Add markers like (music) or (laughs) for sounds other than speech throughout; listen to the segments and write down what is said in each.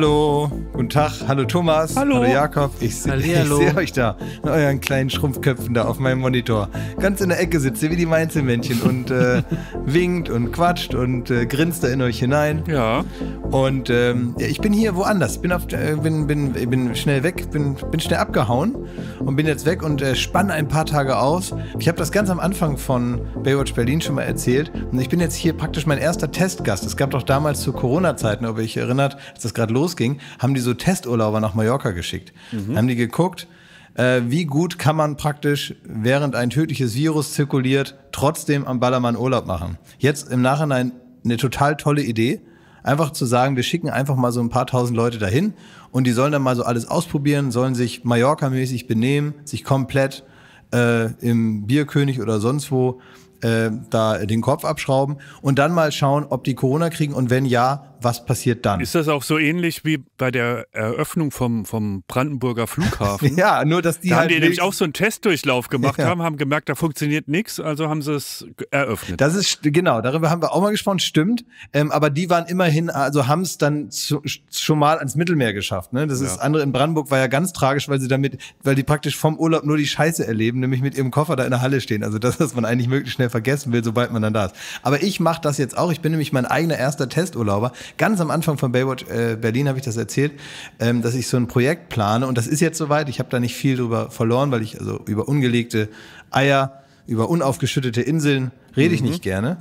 Hallo, guten Tag. Hallo Thomas. Hallo. Hallo Jakob. Ich, se- ich sehe euch da in euren kleinen Schrumpfköpfen da auf meinem Monitor. Ganz in der Ecke sitzt ihr wie die Mainzelmännchen und äh, (laughs) winkt und quatscht und äh, grinst da in euch hinein. Ja. Und ähm, ja, ich bin hier woanders. Bin, auf, äh, bin, bin, bin schnell weg, bin, bin schnell abgehauen und bin jetzt weg und äh, spanne ein paar Tage aus. Ich habe das ganz am Anfang von Baywatch Berlin schon mal erzählt. Und ich bin jetzt hier praktisch mein erster Testgast. Es gab doch damals zu Corona-Zeiten, ob ihr euch erinnert, als das gerade losging, haben die so Testurlauber nach Mallorca geschickt. Haben die geguckt, äh, wie gut kann man praktisch, während ein tödliches Virus zirkuliert, trotzdem am Ballermann Urlaub machen. Jetzt im Nachhinein eine total tolle Idee. Einfach zu sagen, wir schicken einfach mal so ein paar tausend Leute dahin und die sollen dann mal so alles ausprobieren, sollen sich Mallorca-mäßig benehmen, sich komplett äh, im Bierkönig oder sonst wo äh, da den Kopf abschrauben und dann mal schauen, ob die Corona kriegen und wenn ja, was passiert dann? Ist das auch so ähnlich wie bei der Eröffnung vom, vom Brandenburger Flughafen? (laughs) ja, nur dass die Da haben halt die nämlich auch so einen Testdurchlauf gemacht Ja. haben, haben gemerkt, da funktioniert nichts, also haben sie es eröffnet. Das ist genau, darüber haben wir auch mal gesprochen, stimmt. Ähm, aber die waren immerhin, also haben es dann zu, schon mal ans Mittelmeer geschafft. Ne? Das ist Ja. andere in Brandenburg war ja ganz tragisch, weil sie damit, weil die praktisch vom Urlaub nur die Scheiße erleben, nämlich mit ihrem Koffer da in der Halle stehen. Also das, was man eigentlich möglichst schnell vergessen will, sobald man dann da ist. Aber ich mache das jetzt auch. Ich bin nämlich mein eigener erster Testurlauber. Ganz am Anfang von Baywatch äh, Berlin habe ich das erzählt, ähm, dass ich so ein Projekt plane und das ist jetzt soweit. Ich habe da nicht viel drüber verloren, weil ich also über ungelegte Eier über unaufgeschüttete Inseln rede ich nicht gerne.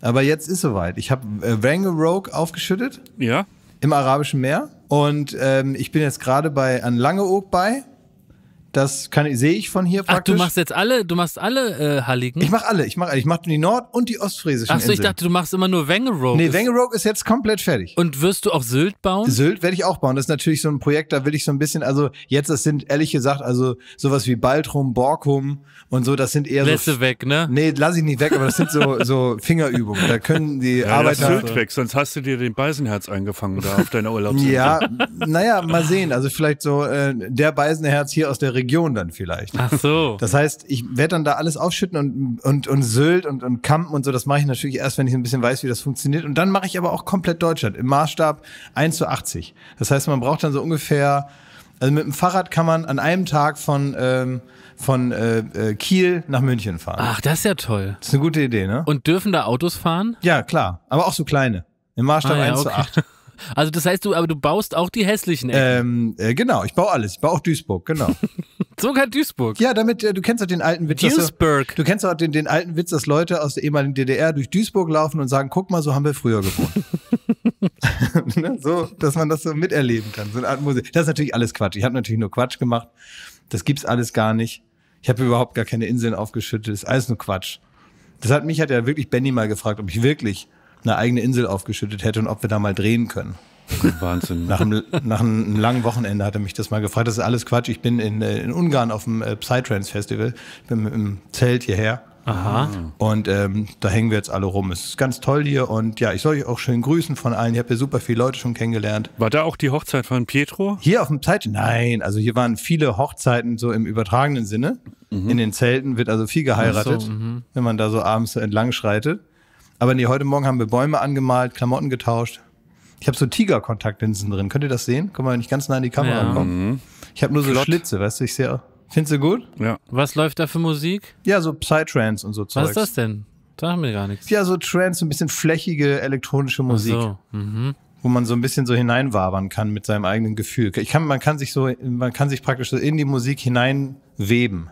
Aber jetzt ist soweit. Ich habe äh, Wangerooge aufgeschüttet ja? im Arabischen Meer und ähm, ich bin jetzt gerade bei an Langeoog bei. Das kann sehe ich von hier Ach, praktisch. du machst jetzt alle, du machst alle äh, Halligen? ich mache alle. Ich mache ich mache die Nord- und die ostfriesischen Ach so, ich Inseln. dachte, du machst immer nur Wangerooge. nee, Wangerooge ist jetzt komplett fertig. Und wirst du auch Sylt bauen? Sylt werde ich auch bauen. Das ist natürlich so ein Projekt, da will ich so ein bisschen, also jetzt, das sind ehrlich gesagt, also sowas wie Baltrum, Borkum und so, das sind eher Lässt so. du weg, ne? Nee, lass ich nicht weg, aber das sind so, (laughs) so Fingerübungen. Da können die Ja, das Arbeiter. Sylt weg, sonst hast du dir den Beisenherz eingefangen da auf deiner Urlaubsinsel. Ja, naja, mal sehen. Also vielleicht so äh, der Beisenherz hier aus der Region dann vielleicht. Ach so. Das heißt, ich werde dann da alles aufschütten und, und, und Sylt und, und Kampen und so. Das mache ich natürlich erst, wenn ich ein bisschen weiß, wie das funktioniert. Und dann mache ich aber auch komplett Deutschland im Maßstab 1 zu 80. Das heißt, man braucht dann so ungefähr, also mit dem Fahrrad kann man an einem Tag von, ähm, von äh, äh, Kiel nach München fahren. Ach, das ist ja toll. Das ist eine gute Idee, ne? Und dürfen da Autos fahren? Ja, klar. Aber auch so kleine. Im Maßstab Ah, ja, 1 zu okay. 8. Also das heißt, du, aber du baust auch die hässlichen Ecken. Ähm, äh, genau, ich baue alles. Ich baue auch Duisburg, genau. (laughs) Sogar Duisburg. Ja, damit, äh, du kennst doch den alten Witz. dass Duisburg. Du, du kennst doch den, den alten Witz, dass Leute aus der ehemaligen DDR durch Duisburg laufen und sagen, guck mal, so haben wir früher gewohnt. (laughs) (laughs) ne? So, dass man das so miterleben kann. So eine Art Musik. Das ist natürlich alles Quatsch. Ich habe natürlich nur Quatsch gemacht. Das gibt's alles gar nicht. Ich habe überhaupt gar keine Inseln aufgeschüttet. Das ist alles nur Quatsch. Das hat mich hat ja wirklich Benny mal gefragt, ob ich wirklich eine eigene Insel aufgeschüttet hätte und ob wir da mal drehen können. Wahnsinn. Nach einem, nach einem langen Wochenende hat er mich das mal gefragt. Das ist alles Quatsch. Ich bin in, äh, in Ungarn auf dem äh, Psytrance Festival. Bin mit dem Zelt hierher. Aha. Und ähm, da hängen wir jetzt alle rum. Es ist ganz toll hier. Und ja, ich soll euch auch schön grüßen von allen. Ich habe hier super viele Leute schon kennengelernt. War da auch die Hochzeit von Pietro? Hier auf dem Zeit? Nein, also hier waren viele Hochzeiten so im übertragenen Sinne. In den Zelten wird also viel geheiratet, so, mhm. wenn man da so abends so entlang schreitet. Aber nee, heute Morgen haben wir Bäume angemalt, Klamotten getauscht. Ich habe so Tigerkontaktlinsen drin. Könnt ihr das sehen? Komm mal nicht ganz nah in die Kamera Ja. kommen. Ich habe nur so Flott. Schlitze, weißt du, ich sehe. Findest du gut? Ja. Was läuft da für Musik? Ja, so Psytrance und so Zeugs. Was ist das denn? Sag mir gar nichts. Ja, so Trance, so ein bisschen flächige elektronische Musik, So. Mhm. wo man so ein bisschen so hineinwabern kann mit seinem eigenen Gefühl. Ich kann, man kann sich so, man kann sich praktisch so in die Musik hineinweben.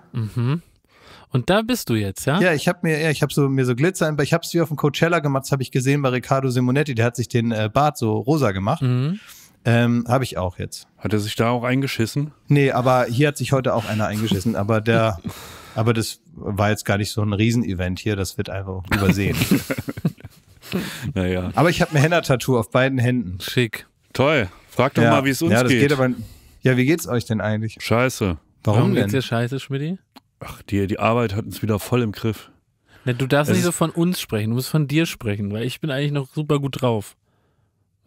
Und da bist du jetzt, ja? Ja, ich habe mir, ja, ich habe so mir so Glitzer, ich habe es wie auf dem Coachella gemacht, das habe ich gesehen bei Riccardo Simonetti, der hat sich den äh, Bart so rosa gemacht. Mhm. Ähm, habe ich auch jetzt. Hat er sich da auch eingeschissen? Nee, aber hier hat sich heute auch einer eingeschissen, aber der, (laughs) aber das war jetzt gar nicht so ein Riesenevent hier, das wird einfach übersehen. (laughs) Naja. aber ich habe ein Henna-Tattoo auf beiden Händen. Schick. Toll. Frag doch mal, wie es uns ja, das geht. geht aber, ja, wie geht's euch denn eigentlich? Scheiße. Warum, geht's dir denn? scheiße, Schmidti? Ach, die, die Arbeit hat uns wieder voll im Griff. Ne, du darfst Es nicht so von uns sprechen, du musst von dir sprechen, weil ich bin eigentlich noch super gut drauf.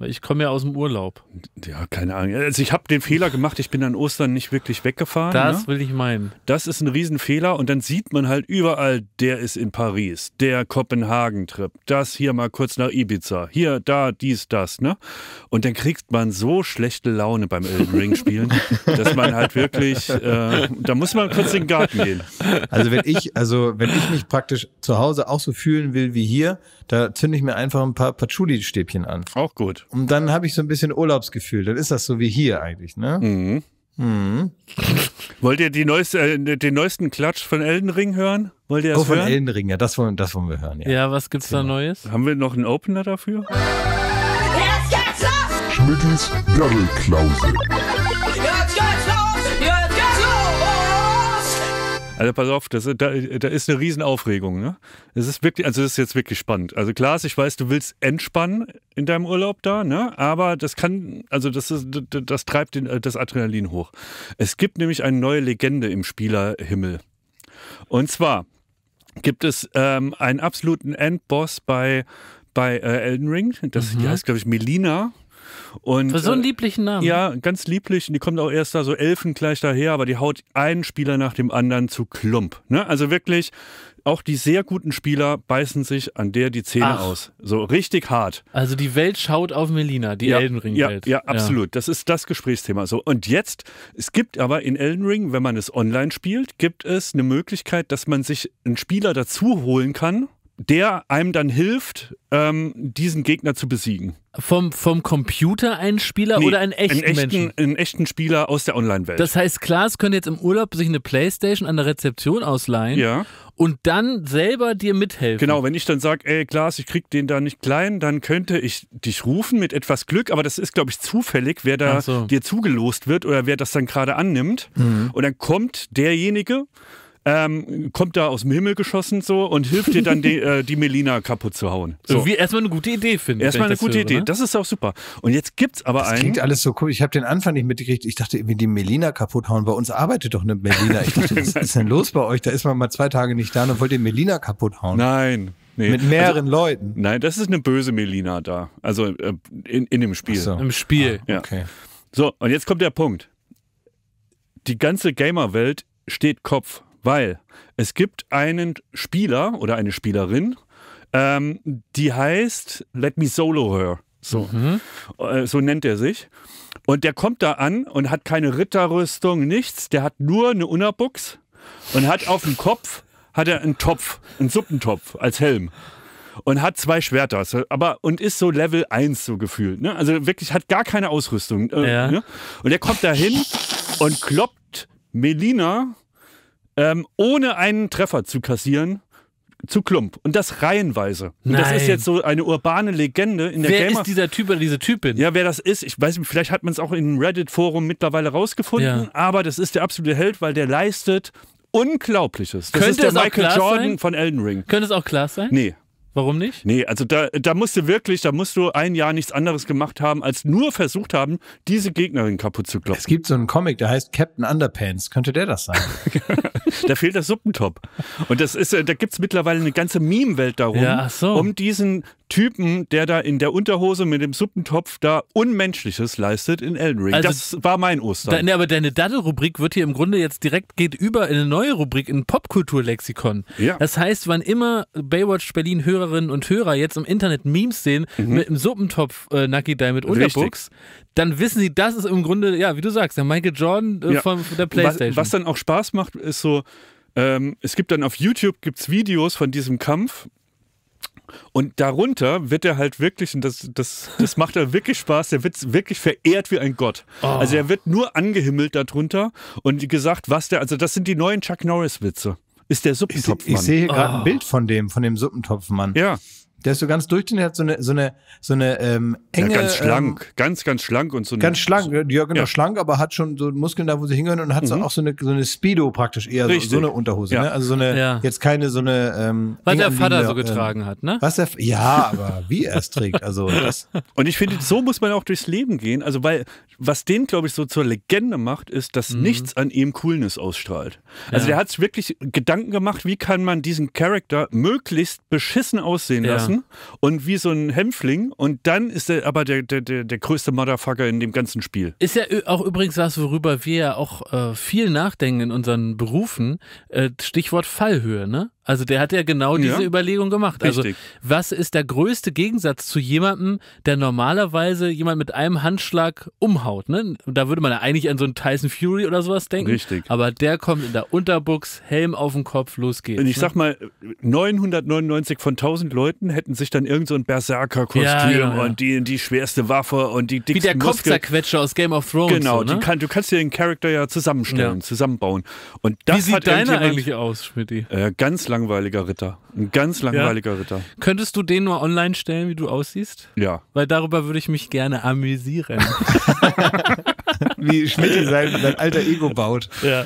Weil ich komme ja aus dem Urlaub. Ja, keine Ahnung. Also ich habe den Fehler gemacht, ich bin an Ostern nicht wirklich weggefahren. Das ne? will ich meinen. Das ist ein Riesenfehler und dann sieht man halt überall, der ist in Paris, der Kopenhagen-Trip, das hier mal kurz nach Ibiza, hier, da, dies, das, ne? Und dann kriegt man so schlechte Laune beim Elden Ring spielen, (laughs) dass man halt wirklich, äh, da muss man kurz in den Garten gehen. Also wenn ich, also wenn ich mich praktisch zu Hause auch so fühlen will wie hier, da zünde ich mir einfach ein paar Patchouli-Stäbchen an. Auch gut. Und dann habe ich so ein bisschen Urlaubsgefühl. Dann ist das so wie hier eigentlich, ne? Mhm. Mhm. Wollt ihr die neueste, äh, den neuesten Klatsch von Elden Ring hören? Wollt ihr das Oh, von hören? Elden Ring, ja, das wollen, das wollen wir hören, ja. Ja, was gibt's da Neues? Haben wir noch einen Opener dafür? Jetzt geht's los! Schmittels Daddelklause. Also pass auf, das, da, da ist eine Riesenaufregung. Ne? Das ist wirklich, also das ist jetzt wirklich spannend. Also klar, ich weiß, du willst entspannen in deinem Urlaub da, ne? Aber das kann, also das ist, das, treibt den, das Adrenalin hoch. Es gibt nämlich eine neue Legende im Spielerhimmel. Und zwar gibt es ähm, einen absoluten Endboss bei bei äh, Elden Ring. Das die heißt, glaube ich, Melina. Und, Für so einen äh, lieblichen Namen. ja, ganz lieblich. Und die kommt auch erst da so Elfen gleich daher, aber die haut einen Spieler nach dem anderen zu Klump. Ne? Also wirklich, auch die sehr guten Spieler beißen sich an der die Zähne Ach. aus. So richtig hart. Also die Welt schaut auf Melina, die Elden Ring ja, ja, absolut. Das ist das Gesprächsthema. So und jetzt, es gibt aber in Elden Ring, wenn man es online spielt, gibt es eine Möglichkeit, dass man sich einen Spieler dazu holen kann, der einem dann hilft, ähm, diesen Gegner zu besiegen. Vom, vom Computer einen Spieler Nee, oder einen echten, einen echten, Menschen? einen echten Spieler aus der Online-Welt. Das heißt, Klaas könnte jetzt im Urlaub sich eine Playstation an der Rezeption ausleihen ja. und dann selber dir mithelfen. Genau, wenn ich dann sage, ey Klaas, ich krieg den da nicht klein, dann könnte ich dich rufen mit etwas Glück, aber das ist, glaube ich, zufällig, wer da so. dir zugelost wird oder wer das dann gerade annimmt. Und dann kommt derjenige, ähm, kommt da aus dem Himmel geschossen so und hilft dir dann die, (laughs) äh, die Melina kaputt zu hauen. So. Irgendwie erstmal eine gute Idee finden. Erstmal wenn eine ich gute höre, Idee. Ne? Das ist auch super. Und jetzt gibt's aber Das einen. klingt alles so cool. Ich habe den Anfang nicht mitgekriegt. Ich dachte irgendwie, die Melina kaputt hauen. Bei uns arbeitet doch eine Melina. Ich dachte, was ist denn los bei euch? Da ist man mal zwei Tage nicht da und wollt ihr Melina kaputt hauen. Nein. Nee. Mit mehreren Leuten. Nein, das ist eine böse Melina da. Also äh, in, in dem Spiel. So. Im Spiel. Ja. Okay. So, und jetzt kommt der Punkt. Die ganze Gamer-Welt steht Kopf, weil es gibt einen Spieler oder eine Spielerin, ähm, die heißt Let Me Solo Her. So, äh, so nennt er sich. Und der kommt da an und hat keine Ritterrüstung, nichts. Der hat nur eine Unabuchs und hat auf dem Kopf hat er einen Topf, einen Suppentopf als Helm und hat zwei Schwerter, aber und ist so Level 1 so gefühlt. Ne? Also wirklich hat gar keine Ausrüstung. Äh, Ja. ne? Und er kommt da hin und kloppt Melina, ähm, ohne einen Treffer zu kassieren, zu Klump. Und das reihenweise. Und das ist jetzt so eine urbane Legende in der Wer Gamer. ist dieser Typ oder diese Typin? Ja, wer das ist, ich weiß nicht, vielleicht hat man es auch in einem Reddit-Forum mittlerweile rausgefunden, Ja. aber das ist der absolute Held, weil der leistet Unglaubliches. Das Könnte ist der Michael Jordan sein? von Elden Ring. Könnte es auch Klaas sein? Nee, Warum nicht? Nee, also da, da musst du wirklich, da musst du ein Jahr nichts anderes gemacht haben, als nur versucht haben, diese Gegnerin kaputt zu Es kloppen. gibt so einen Comic, der heißt Captain Underpants. Könnte der das sein? (laughs) Da fehlt der Suppentop. Und das ist, äh, da gibt's mittlerweile eine ganze Meme-Welt darum, Ja, so. um diesen Typen, der da in der Unterhose mit dem Suppentopf da Unmenschliches leistet in Elden Ring. Also- das war mein Da, Ostern. ne, aber deine Daddel-Rubrik wird hier im Grunde jetzt direkt geht über in eine neue Rubrik, in Popkultur-Lexikon. Ja. Das heißt, wann immer Baywatch Berlin Hörerinnen und Hörer jetzt im Internet Memes sehen mit einem Suppentopf äh, Nucky Dye mit Mhm. Unterbuchs, dann wissen sie, das ist im Grunde, ja, wie du sagst, der Michael Jordan äh, Ja. von, von der was, Playstation. was dann auch Spaß macht, ist so, ähm, es gibt dann auf YouTube gibt's Videos von diesem Kampf. Und darunter wird er halt wirklich, und das, das, das (laughs) macht er wirklich Spaß, der wird wirklich verehrt wie ein Gott. Oh. Also er wird nur angehimmelt darunter und gesagt, was der, also das sind die neuen Chuck Norris-Witze. Ist der Ich, Suppentopfmann. ich sehe hier gerade Oh. ein Bild von dem, von dem Suppentopfmann. ja, Der ist so ganz durchtrainiert, hat so eine, so eine, so eine ähm, ja, enge. ganz Ähm, schlank, ganz, ganz schlank und so. eine- Ganz schlank, ja genau, Ja. Mhm. schlank, aber hat schon so Muskeln da, wo sie hingehören und hat so auch so eine, so eine Speedo praktisch eher, so, so eine Unterhose, Ja. ne? Also so eine, Ja. jetzt keine so eine, ähm, was der Vater so getragen hat, ne? Ähm, was der, ja, aber wie er es trägt, also das, (laughs) Und ich finde, so muss man auch durchs Leben gehen. Also, weil, was den, glaube ich, so zur Legende macht, ist, dass nichts an ihm Coolness ausstrahlt. Also, Ja. der hat sich wirklich Gedanken gemacht, wie kann man diesen Charakter möglichst beschissen aussehen Ja. lassen, machen und wie so ein Hämpfling und dann ist er aber der, der, der, größte Motherfucker in dem ganzen Spiel. Ist ja auch übrigens was, worüber wir ja auch äh, viel nachdenken in unseren Berufen. Äh, Stichwort Fallhöhe, ne? Also der hat ja genau diese Ja. Überlegung gemacht. Also Richtig. was ist der größte Gegensatz zu jemandem, der normalerweise jemand mit einem Handschlag umhaut, ne? Da würde man ja eigentlich an so einen Tyson Fury oder sowas denken. Richtig. Aber der kommt in der Unterbuchs, Helm auf dem Kopf, los geht's. Und ich ne? sag mal, 999 von 1000 Leuten hätten sich dann irgend so ein Berserker-Kostüm Ja, ja, und die, die schwerste Waffe und die Wie dicksten der Muskeln. Kopfzerquetscher aus Game of Thrones. Genau, so, ne? kann, du kannst dir den Charakter ja zusammenstellen, zusammenbauen. Und das Wie sieht deiner eigentlich aus, Schmidti? Äh, ganz langweiliger Ritter. Ein ganz langweiliger Ritter. Könntest du den nur online stellen, wie du aussiehst? Ja. Weil darüber würde ich mich gerne amüsieren. (laughs) Wie Schmidt sein, sein alter Ego baut. Ja.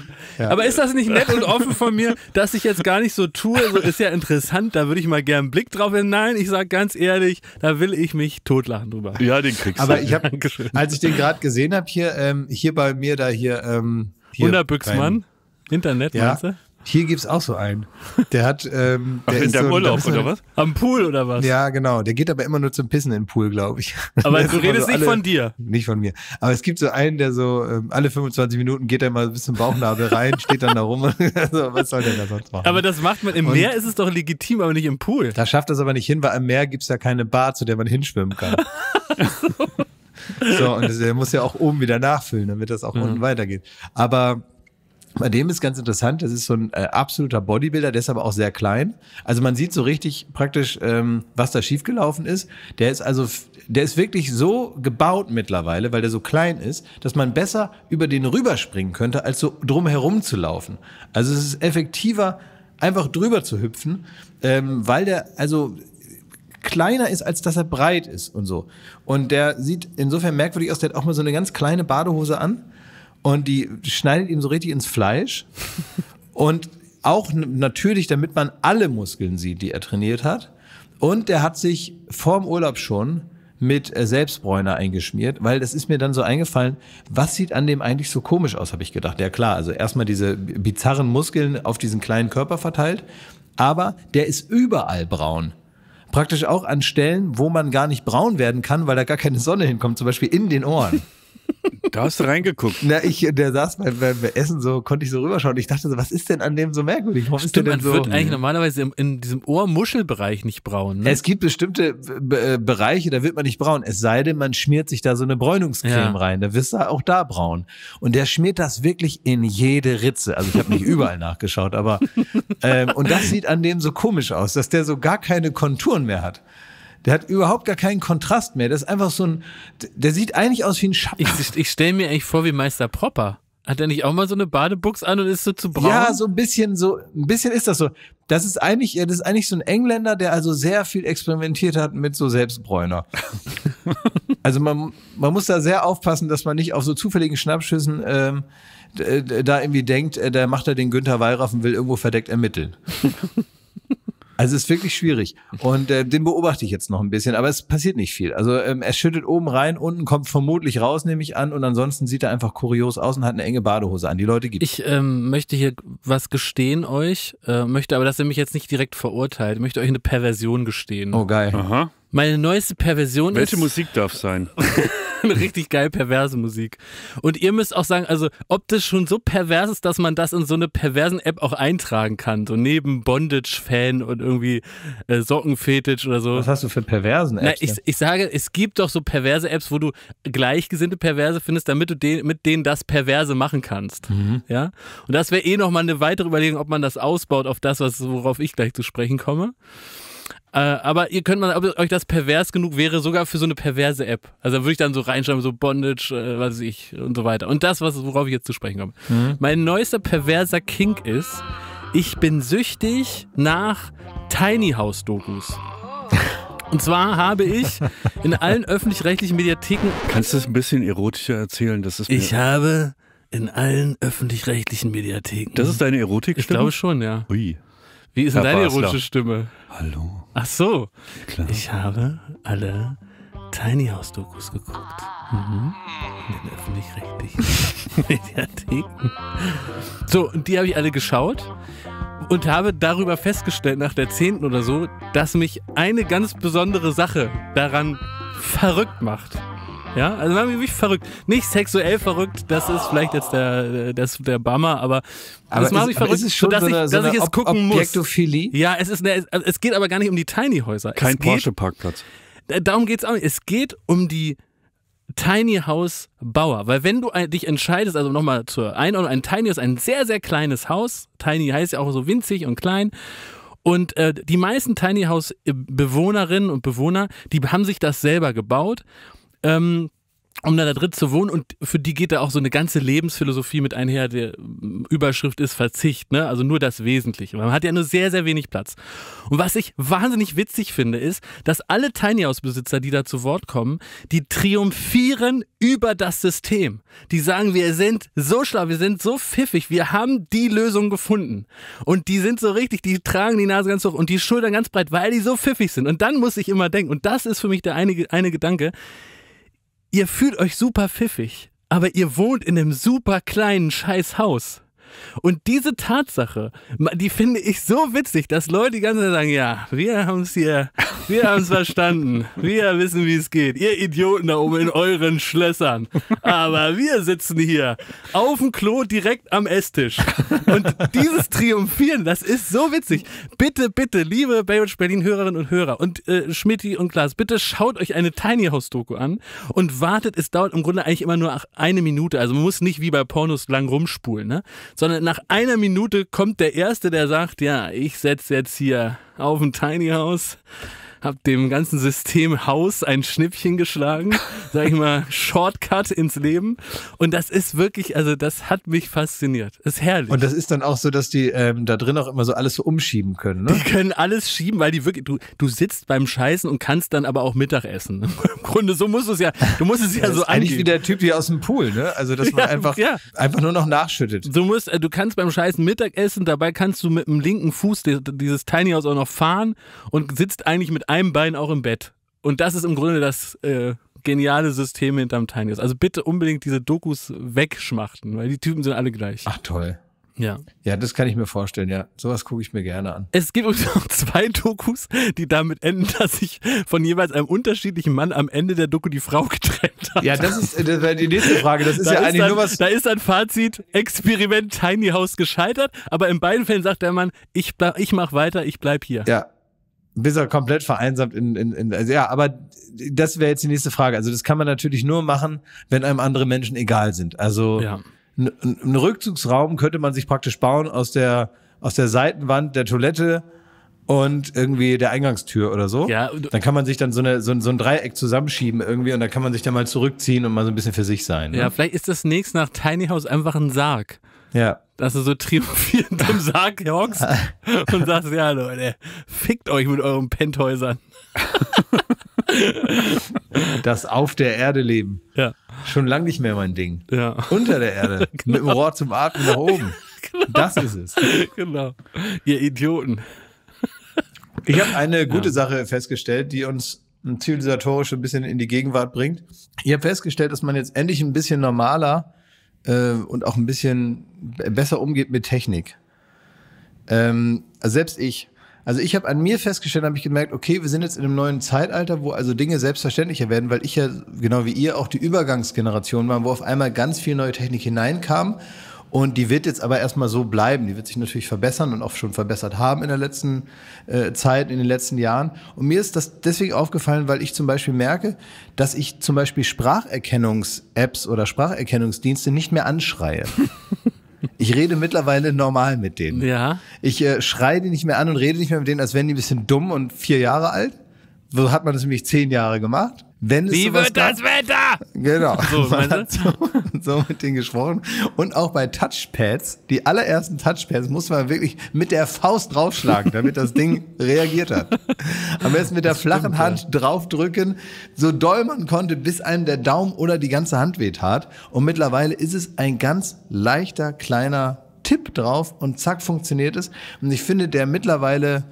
Aber ist das nicht nett und offen von mir, dass ich jetzt gar nicht so tue? So ist ja interessant, da würde ich mal gerne einen Blick drauf haben. Nein, ich sage ganz ehrlich, da will ich mich totlachen drüber. Ja, den kriegst Aber du. ich habe, als ich den gerade gesehen habe, hier, ähm, hier bei mir, da hier, ähm, hier Wunderbüchsmann, Internet, Ja. meinst du? Hier gibt's auch so einen. Der hat, ähm, (laughs) der in ist deinem so, Urlaub, oder was? Am Pool oder was? Ja, genau. Der geht aber immer nur zum Pissen in den Pool, glaube ich. Aber du (laughs) redest so nicht alle- von dir. Nicht von mir. Aber es gibt so einen, der so ähm, alle 25 Minuten geht er mal bis zum Bauchnabel rein, (laughs) steht dann da rum. also, was soll der da sonst machen? Aber das macht man im Und- Meer ist es doch legitim, aber nicht im Pool. da schafft das aber nicht hin, weil am Meer gibt's ja keine Bar, zu der man hinschwimmen kann. so, und der muss ja auch oben wieder nachfüllen, damit das auch unten weitergeht. Aber bei dem ist ganz interessant, das ist so ein äh, absoluter Bodybuilder, der ist aber auch sehr klein. Also man sieht so richtig praktisch, ähm, was da schiefgelaufen ist. Der ist also, der ist wirklich so gebaut mittlerweile, weil der so klein ist, dass man besser über den rüberspringen könnte, als so drum herum zu laufen. Also es ist effektiver, einfach drüber zu hüpfen, ähm, weil der, also kleiner ist, als dass er breit ist und so. Und der sieht insofern merkwürdig aus, der hat auch mal so eine ganz kleine Badehose an und die schneidet ihm so richtig ins Fleisch. Und auch natürlich, damit man alle Muskeln sieht, die er trainiert hat. Und der hat sich vorm Urlaub schon mit äh, Selbstbräuner eingeschmiert, weil das ist mir dann so eingefallen, was sieht an dem eigentlich so komisch aus, habe ich gedacht. Ja klar, also erstmal diese bizarren Muskeln auf diesen kleinen Körper verteilt, aber der ist überall braun. Praktisch auch an Stellen, wo man gar nicht braun werden kann, weil da gar keine Sonne hinkommt, zum Beispiel in den Ohren. Da hast du reingeguckt. Na, ich, der saß beim, beim Essen so, konnte ich so rüberschauen. Ich dachte so, was ist denn an dem so merkwürdig? Warum ist der Stimmt, denn man so? wird eigentlich normalerweise im, in diesem Ohrmuschelbereich nicht braun. Ne? Es gibt bestimmte B- äh, Bereiche, da wird man nicht braun. Es sei denn, man schmiert sich da so eine Bräunungscreme Ja. rein. Da wirst du auch da braun. Und der schmiert das wirklich in jede Ritze. Also ich habe nicht (laughs) überall nachgeschaut, aber ähm, und das sieht an dem so komisch aus, dass der so gar keine Konturen mehr hat. Der hat überhaupt gar keinen Kontrast mehr. Das ist einfach so ein, der sieht eigentlich aus wie ein Schatten. Ich, ich stelle mir eigentlich vor wie Meister Propper. Hat er nicht auch mal so eine Badebuchs an und ist so zu braun? Ja, so ein bisschen, so ein bisschen ist das so. Das ist eigentlich, das ist eigentlich so ein Engländer, der also sehr viel experimentiert hat mit so Selbstbräuner. (laughs) also man, man muss da sehr aufpassen, dass man nicht auf so zufälligen Schnappschüssen ähm, da irgendwie denkt, äh, der macht da den Günther Wallraff und will irgendwo verdeckt ermitteln. (laughs) Also es ist wirklich schwierig. Und äh, den beobachte ich jetzt noch ein bisschen, aber es passiert nicht viel. Also ähm, er schüttet oben rein, unten kommt vermutlich raus, nehme ich an, und ansonsten sieht er einfach kurios aus und hat eine enge Badehose an. Die Leute gibt Ich ähm, möchte hier was gestehen euch, äh, möchte aber, dass ihr mich jetzt nicht direkt verurteilt. Ich möchte euch eine Perversion gestehen. Oh, geil. Aha. Meine neueste Perversion Welche ist Musik darf sein? (laughs) (laughs) eine richtig geil perverse Musik. Und ihr müsst auch sagen, also ob das schon so pervers ist, dass man das in so eine perversen App auch eintragen kann. So neben Bondage-Fan und irgendwie äh, Sockenfetisch oder so. Was hast du für perversen Na, Apps? ich, denn? ich sage, es gibt doch so perverse Apps, wo du gleichgesinnte Perverse findest, damit du den, mit denen das Perverse machen kannst. Mhm. Ja? Und das wäre eh nochmal eine weitere Überlegung, ob man das ausbaut auf das, was, worauf ich gleich zu sprechen komme. Äh, aber ihr könnt mal, ob euch das pervers genug wäre, sogar für so eine perverse App. Also da würde ich dann so reinschreiben, so Bondage, äh, was weiß ich, und so weiter. Und das, was, worauf ich jetzt zu sprechen komme. Mein neuester perverser Kink ist, ich bin süchtig nach Tiny House Dokus. (laughs) Und zwar habe ich in allen öffentlich-rechtlichen Mediatheken, Kannst du es ein bisschen erotischer erzählen? Das ist, ich habe in allen öffentlich-rechtlichen Mediatheken. das ist deine Erotik? ich glaube schon, ja. Ui. Wie ist denn deine Basler. erotische Stimme? Hallo. Ach so. Klar. Ich habe alle Tiny House Dokus geguckt. Mhm. In den öffentlich-rechtlichen (laughs) Mediatheken. So, und die habe ich alle geschaut und habe darüber festgestellt, nach der zehnten oder so, dass mich eine ganz besondere Sache daran verrückt macht. Ja, also mich wirklich verrückt. Nicht sexuell verrückt, das ist vielleicht jetzt der, das, der Bammer, aber, das macht ist- mich aber verrückt, ist es schon sodass so eine, ich, so dass ich es Ob- gucken muss. Objektophilie? Ja, es ist eine, es, es geht aber gar nicht um die Tiny Häuser. Kein Porsche-Parkplatz. Darum geht es auch nicht. Es geht um die Tiny House Bauer. Weil wenn du dich entscheidest, also nochmal zur Einordnung, ein Tiny ist ein sehr, sehr kleines Haus. Tiny heißt ja auch so winzig und klein. Und äh, die meisten Tiny House Bewohnerinnen und Bewohner, die haben sich das selber gebaut. Ähm, um da, da drin zu wohnen und für die geht da auch so eine ganze Lebensphilosophie mit einher. Die Überschrift ist Verzicht, ne? also nur das Wesentliche. Man hat ja nur sehr, sehr wenig Platz. Und was ich wahnsinnig witzig finde, ist, dass alle Tiny House Besitzer, die da zu Wort kommen, die triumphieren über das System. Die sagen, wir sind so schlau, wir sind so pfiffig, wir haben die Lösung gefunden. Und die sind so richtig, die tragen die Nase ganz hoch und die Schultern ganz breit, weil die so pfiffig sind. Und dann muss ich immer denken, und das ist für mich der eine, eine Gedanke, ihr fühlt euch super pfiffig, aber ihr wohnt in einem super kleinen Scheißhaus. Und diese Tatsache, die finde ich so witzig, dass Leute die ganze Zeit sagen, ja, wir haben es hier, wir haben es verstanden, wir wissen, wie es geht. Ihr Idioten da oben in euren Schlössern. Aber wir sitzen hier auf dem Klo direkt am Esstisch. Und dieses Triumphieren, das ist so witzig. Bitte, bitte, liebe Baywatch Berlin Hörerinnen und Hörer und äh, Schmidti und Klaas, bitte schaut euch eine Tiny House Doku an und wartet, es dauert im Grunde eigentlich immer nur eine Minute. Also man muss nicht wie bei Pornos lang rumspulen, ne? Sondern nach einer Minute kommt der Erste, der sagt, ja, ich setze jetzt hier auf ein Tiny House, hab dem ganzen System Haus ein Schnippchen geschlagen, (laughs) sag ich mal, Shortcut ins Leben. Und das ist wirklich, also das hat mich fasziniert. Ist herrlich. Und das ist dann auch so, dass die ähm, da drin auch immer so alles so umschieben können, ne? Die können alles schieben, weil die wirklich, du, du sitzt beim Scheißen und kannst dann aber auch Mittag essen. (laughs) Im Grunde, so musst du es ja, du musst es ja Das so ist eigentlich angehen. wie der Typ hier aus dem Pool, ne? Also, dass man (laughs) Ja, einfach, ja. einfach nur noch nachschüttet. Du musst, äh, du kannst beim Scheißen Mittag essen, dabei kannst du mit dem linken Fuß di- dieses Tiny House auch noch fahren und sitzt eigentlich mit einem Bein auch im Bett. Und das ist im Grunde das äh, geniale System hinterm Tiny House. Also bitte unbedingt diese Dokus wegschmachten, weil die Typen sind alle gleich. Ach toll. Ja. Ja, das kann ich mir vorstellen, ja. Sowas gucke ich mir gerne an. Es gibt übrigens noch zwei Dokus, die damit enden, (laughs) dass sich von jeweils einem unterschiedlichen Mann am Ende der Doku die Frau getrennt hat. Ja, das ist das die nächste Frage. Das ist Da ja ist, eigentlich dann, nur was. da ist ein Fazit, Experiment Tiny House gescheitert, aber in beiden Fällen sagt der Mann, ich, bleib- ich mach weiter, ich bleib hier. Ja. Bis er komplett vereinsamt in, in, in also ja, aber das wäre jetzt die nächste Frage. Also das kann man natürlich nur machen, wenn einem andere Menschen egal sind. Also Ja. einen Rückzugsraum könnte man sich praktisch bauen aus der aus der Seitenwand der Toilette und irgendwie der Eingangstür oder so. Ja, dann kann man sich dann so, eine, so, ein- so ein Dreieck zusammenschieben irgendwie und dann kann man sich dann mal zurückziehen und mal so ein bisschen für sich sein. Ne? Ja, vielleicht ist das nächst nach Tiny House einfach ein Sarg. ja. Dass du so triumphierend im Sarg hockst und sagst, ja Leute, fickt euch mit euren Penthäusern. Das auf der Erde leben. Ja, Schon lang nicht mehr mein Ding. ja, Unter der Erde. (laughs) Mit dem Rohr zum Atmen nach oben. Das ist es. genau. Ihr Idioten. Ich habe eine gute Sache festgestellt, die uns zivilisatorisch ein bisschen in die Gegenwart bringt. Ich habe festgestellt, dass man jetzt endlich ein bisschen normaler äh, und auch ein bisschen besser umgeht mit Technik. Ähm, also selbst ich. Also ich habe an mir festgestellt, habe ich gemerkt, okay, wir sind jetzt in einem neuen Zeitalter, wo also Dinge selbstverständlicher werden, weil ich ja genau wie ihr auch die Übergangsgeneration war, wo auf einmal ganz viel neue Technik hineinkam. Und die wird jetzt aber erstmal so bleiben. Die wird sich natürlich verbessern und auch schon verbessert haben in der letzten äh, Zeit, in den letzten Jahren. Und mir ist das deswegen aufgefallen, weil ich zum Beispiel merke, dass ich zum Beispiel Spracherkennungs-Apps oder Spracherkennungsdienste nicht mehr anschreie. (laughs) Ich rede mittlerweile normal mit denen. Ja. Ich äh, schreie die nicht mehr an und rede nicht mehr mit denen, als wären die ein bisschen dumm und vier Jahre alt. So hat man das nämlich zehn Jahre gemacht. Wenn es Wie wird das Wetter? Genau. (laughs) So, (laughs) man hat so, (laughs) so mit denen gesprochen. Und auch bei Touchpads, die allerersten Touchpads, muss man wirklich mit der Faust draufschlagen, damit das Ding reagiert hat. Am besten mit der flachen Hand draufdrücken, so doll man konnte, bis einem der Daumen oder die ganze Hand wehtat. Und mittlerweile ist es ein ganz leichter, kleiner Tipp drauf und zack, funktioniert es. Und ich finde, der mittlerweile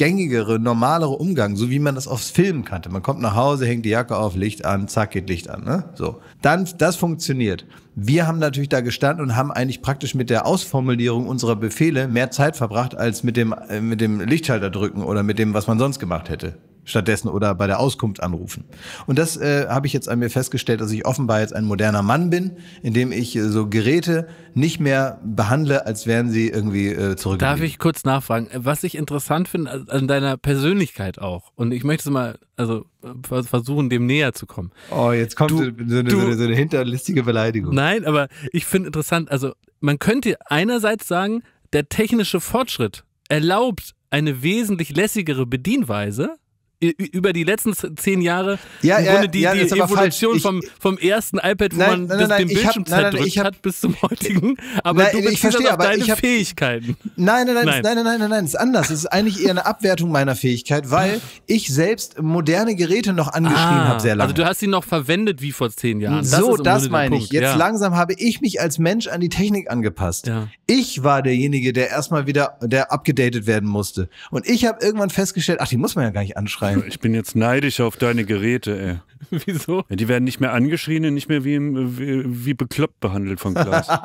gängigere, normalere Umgang, so wie man das aufs Film kannte. Man kommt nach Hause, hängt die Jacke auf, Licht an, zack, geht Licht an. Ne? So. Dann, das funktioniert. Wir haben natürlich da gestanden und haben eigentlich praktisch mit der Ausformulierung unserer Befehle mehr Zeit verbracht als mit dem, äh, mit dem Lichtschalter drücken oder mit dem, was man sonst gemacht hätte stattdessen oder bei der Auskunft anrufen. Und das äh, habe ich jetzt an mir festgestellt, dass ich offenbar jetzt ein moderner Mann bin, indem ich äh, so Geräte nicht mehr behandle, als wären sie irgendwie äh, zurück. Darf ich kurz nachfragen? Was ich interessant finde an- an deiner Persönlichkeit auch, und ich möchte es mal, also äh, versuchen, dem näher zu kommen. Oh, jetzt kommt Du- so, eine, du- so eine hinterlistige Beleidigung. Nein, aber ich finde interessant, also man könnte einerseits sagen, der technische Fortschritt erlaubt eine wesentlich lässigere Bedienweise. Über die letzten zehn Jahre Ja, im Grunde die, ja, die Evolution. Ich- vom, vom ersten iPad, wo Nein, man nein, bis nein, den Bildschirm nein, nein, zerdrückt hat bis zum heutigen. (laughs) Aber Nein, du ich verstehe, aber deine hab- Fähigkeiten. Nein, nein, nein, Nein. nein, nein, nein, nein, nein, es ist anders. Es ist eigentlich eher eine Abwertung meiner Fähigkeit, weil (laughs) ich selbst moderne Geräte noch angeschrien habe sehr lange. Also du hast sie noch verwendet wie vor zehn Jahren. Das so, das meine ich. Jetzt ja. langsam habe ich mich als Mensch an die Technik angepasst. Ja. Ich war derjenige, der erstmal wieder, der abgedatet werden musste. Und ich habe irgendwann festgestellt, ach, die muss man ja gar nicht anschreien. Ich bin jetzt neidisch auf deine Geräte, ey. (laughs) Wieso? Ja, die werden nicht mehr angeschrien und nicht mehr wie, wie, wie bekloppt behandelt von Klaus. (laughs)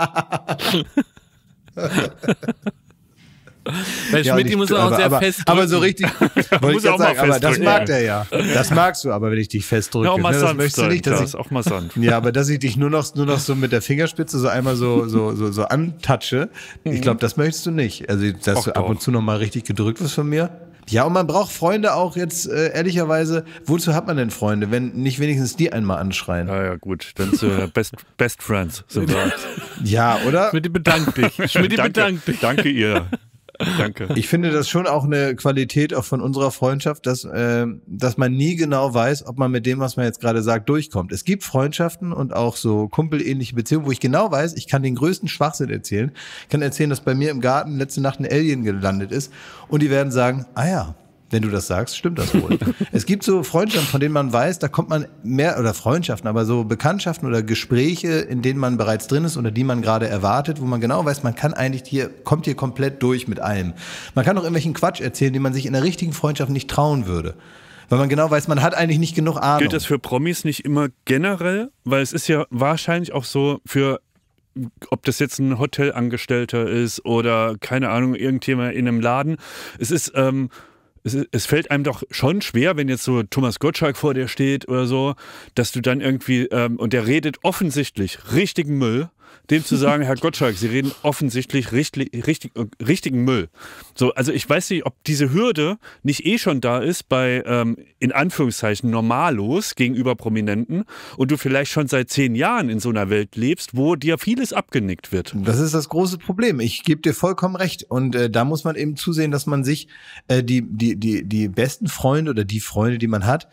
Bei Ja, Schmidt nicht- muss man auch aber, sehr aber, fest aber so richtig, (laughs) wollte Muss ich auch mal sagen, aber das festdrücken, mag ja. der ja. Das magst du aber, wenn ich dich festdrücke. ja, auch mal ne? Das sanft möchtest du sein, nicht, dass Klaus, ich, auch mal sanft. ja, aber dass ich dich nur noch, nur noch so mit der Fingerspitze so einmal so, so, so, so antatsche, ich glaube, das möchtest du nicht. Also, dass Ach du ab doch. und zu noch mal richtig gedrückt wirst von mir. Ja, und man braucht Freunde auch jetzt, äh, ehrlicherweise, wozu hat man denn Freunde, wenn nicht wenigstens die einmal anschreien? Ja, ja, gut. Dann zu Best, Best Friends sind (laughs) wir. Ja, oder? Schmidt bedankt dich. (laughs) Schmidt danke, bedankt dich. danke ihr. Danke. Ich finde das schon auch eine Qualität auch von unserer Freundschaft, dass, äh, dass man nie genau weiß, ob man mit dem, was man jetzt gerade sagt, durchkommt. Es gibt Freundschaften und auch so kumpelähnliche Beziehungen, wo ich genau weiß, ich kann den größten Schwachsinn erzählen. Ich kann erzählen, dass bei mir im Garten letzte Nacht ein Alien gelandet ist und die werden sagen, ah ja, wenn du das sagst, stimmt das wohl. (laughs) es gibt so Freundschaften, von denen man weiß, da kommt man mehr, oder Freundschaften, aber so Bekanntschaften oder Gespräche, in denen man bereits drin ist oder die man gerade erwartet, wo man genau weiß, man kann eigentlich hier, kommt hier komplett durch mit allem. Man kann auch irgendwelchen Quatsch erzählen, den man sich in der richtigen Freundschaft nicht trauen würde. Weil man genau weiß, man hat eigentlich nicht genug Ahnung. Gilt das für Promis nicht immer generell? Weil es ist ja wahrscheinlich auch so für, ob das jetzt ein Hotelangestellter ist oder keine Ahnung, irgendjemand in einem Laden. Es ist, ähm, es, es fällt einem doch schon schwer, wenn jetzt so Thomas Gottschalk vor dir steht oder so, dass du dann irgendwie, ähm, und der redet offensichtlich richtigen Müll, dem zu sagen, Herr Gottschalk, Sie reden offensichtlich richtig, richtig, richtigen Müll. So, also ich weiß nicht, ob diese Hürde nicht eh schon da ist bei, ähm, in Anführungszeichen, Normalos gegenüber Prominenten und du vielleicht schon seit zehn Jahren in so einer Welt lebst, wo dir vieles abgenickt wird. Das ist das große Problem. Ich gebe dir vollkommen recht. Und äh, da muss man eben zusehen, dass man sich äh, die, die, die, die besten Freunde oder die Freunde, die man hat,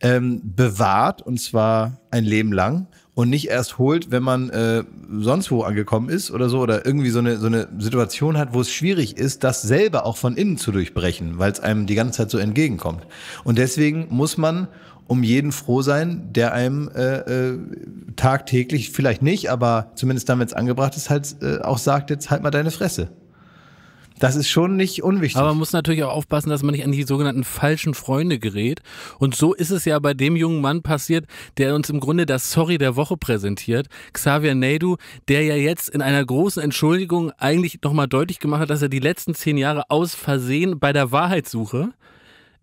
ähm, bewahrt und zwar ein Leben lang und nicht erst holt, wenn man äh, sonst wo angekommen ist oder so oder irgendwie so eine, so eine Situation hat, wo es schwierig ist, das selber auch von innen zu durchbrechen, weil es einem die ganze Zeit so entgegenkommt. Und deswegen muss man um jeden froh sein, der einem äh, äh, tagtäglich, vielleicht nicht, aber zumindest damit es angebracht ist, halt äh, auch sagt, jetzt halt mal deine Fresse. Das ist schon nicht unwichtig. Aber man muss natürlich auch aufpassen, dass man nicht an die sogenannten falschen Freunde gerät. Und so ist es ja bei dem jungen Mann passiert, der uns im Grunde das Sorry der Woche präsentiert. Xavier Naidu, der ja jetzt in einer großen Entschuldigung eigentlich nochmal deutlich gemacht hat, dass er die letzten zehn Jahre aus Versehen bei der Wahrheitssuche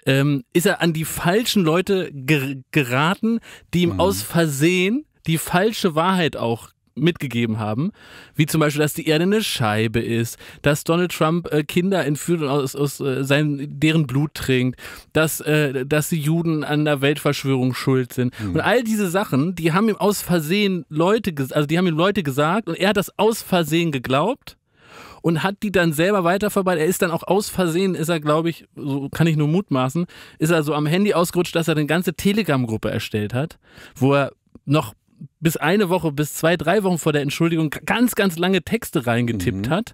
ähm, ist er an die falschen Leute ger geraten, die ihm aus Versehen die falsche Wahrheit auch mitgegeben haben, wie zum Beispiel, dass die Erde eine Scheibe ist, dass Donald Trump äh, Kinder entführt und aus, aus äh, sein, deren Blut trinkt, dass, äh, dass die Juden an der Weltverschwörung schuld sind. Und all diese Sachen, die haben ihm aus Versehen Leute, also die haben ihm Leute gesagt und er hat das aus Versehen geglaubt und hat die dann selber weiterverbreitet. Er ist dann auch aus Versehen, ist er, glaube ich, so kann ich nur mutmaßen, ist er so am Handy ausgerutscht, dass er eine ganze Telegram-Gruppe erstellt hat, wo er noch bis eine Woche, bis zwei, drei Wochen vor der Entschuldigung ganz, ganz lange Texte reingetippt hat.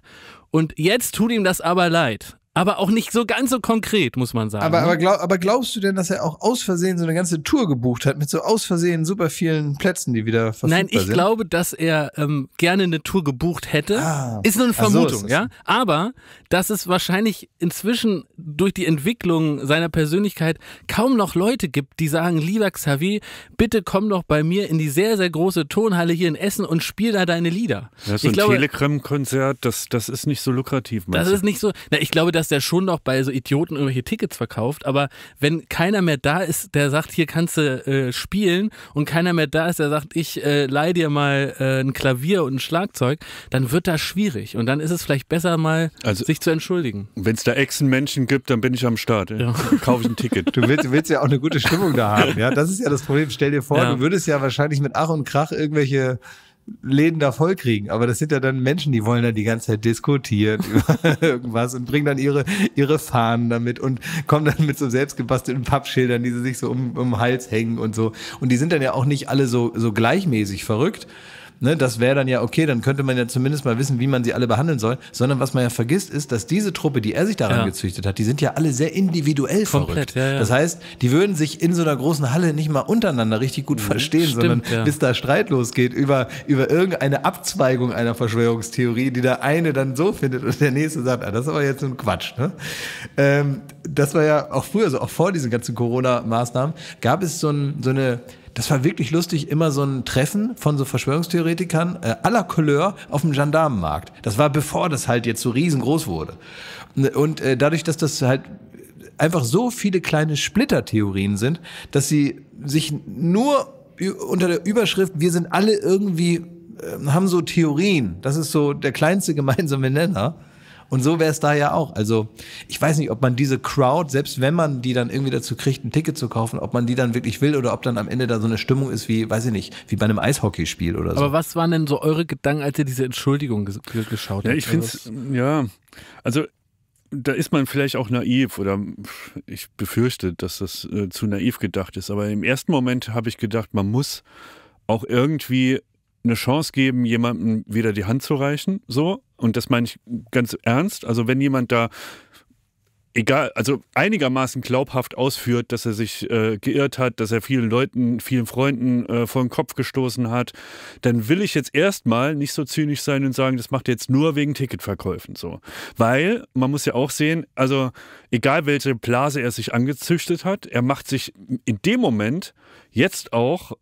Und jetzt tut ihm das aber leid. Aber auch nicht so ganz so konkret, muss man sagen. Aber, ne? aber, glaub, aber glaubst du denn, dass er auch aus Versehen so eine ganze Tour gebucht hat mit so aus Versehen super vielen Plätzen, die wieder verfügbar Nein, ich sind? glaube, dass er ähm, gerne eine Tour gebucht hätte. Ah. Ist nur eine so, Vermutung, es. ja. Aber dass es wahrscheinlich inzwischen durch die Entwicklung seiner Persönlichkeit kaum noch Leute gibt, die sagen, lieber Xavier, bitte komm doch bei mir in die sehr, sehr große Tonhalle hier in Essen und spiel da deine Lieder. Ja, so ich ein Telegram-Konzert, das, das ist nicht so lukrativ. das ist nicht so. Na, ich glaube, dass der schon noch bei so Idioten irgendwelche Tickets verkauft, aber wenn keiner mehr da ist, der sagt, hier kannst du äh, spielen und keiner mehr da ist, der sagt, ich äh, leih dir mal äh, ein Klavier und ein Schlagzeug, dann wird das schwierig und dann ist es vielleicht besser mal Also- sich zu entschuldigen. Wenn es da Echsenmenschen gibt, dann bin ich am Start. ey. Ja. Dann Kaufe ich ein Ticket. Du willst, willst ja auch eine gute Stimmung da haben, ja. Das ist ja das Problem. Stell dir vor, Ja. du würdest ja wahrscheinlich mit Ach und Krach irgendwelche Läden da voll kriegen. Aber das sind ja dann Menschen, die wollen dann die ganze Zeit diskutieren (laughs) über irgendwas und bringen dann ihre, ihre Fahnen damit und kommen dann mit so selbstgebastelten Pappschildern, die sie sich so um, um den Hals hängen und so. Und die sind dann ja auch nicht alle so, so gleichmäßig verrückt. Ne, das wäre dann ja okay, dann könnte man ja zumindest mal wissen, wie man sie alle behandeln soll. Sondern was man ja vergisst, ist, dass diese Truppe, die er sich daran Ja. gezüchtet hat, die sind ja alle sehr individuell Komplett, verrückt. ja, ja. Das heißt, die würden sich in so einer großen Halle nicht mal untereinander richtig gut verstehen, Stimmt, sondern bis da Streit losgeht über, über irgendeine Abzweigung einer Verschwörungstheorie, die der eine dann so findet und der nächste sagt, ah, das ist aber jetzt ein Quatsch. Ne? Ähm, das war ja auch früher so, auch vor diesen ganzen Corona-Maßnahmen, gab es so, ein, so eine das war wirklich lustig, immer so ein Treffen von so Verschwörungstheoretikern äh, aller Couleur auf dem Gendarmenmarkt. Das war bevor das halt jetzt so riesengroß wurde. Und äh, dadurch, dass das halt einfach so viele kleine Splittertheorien sind, dass sie sich nur unter der Überschrift, wir sind alle irgendwie, äh, haben so Theorien. Das ist so der kleinste (laughs) gemeinsame Nenner. Und so wäre es da ja auch. Also ich weiß nicht, ob man diese Crowd, selbst wenn man die dann irgendwie dazu kriegt, ein Ticket zu kaufen, ob man die dann wirklich will oder ob dann am Ende da so eine Stimmung ist wie, weiß ich nicht, wie bei einem Eishockeyspiel oder so. Aber was waren denn so eure Gedanken, als ihr diese Entschuldigung ges ge- geschaut Ja, habt? ich finde Also, es, ja, also da ist man vielleicht auch naiv oder ich befürchte, dass das äh, zu naiv gedacht ist. Aber im ersten Moment habe ich gedacht, man muss auch irgendwie eine Chance geben, jemandem wieder die Hand zu reichen. So. Und das meine ich ganz ernst. Also wenn jemand da egal, also einigermaßen glaubhaft ausführt, dass er sich äh, geirrt hat, dass er vielen Leuten, vielen Freunden äh, vor den Kopf gestoßen hat, dann will ich jetzt erstmal nicht so zynisch sein und sagen, das macht er jetzt nur wegen Ticketverkäufen so. Weil man muss ja auch sehen, also egal welche Blase er sich angezüchtet hat, er macht sich in dem Moment jetzt auch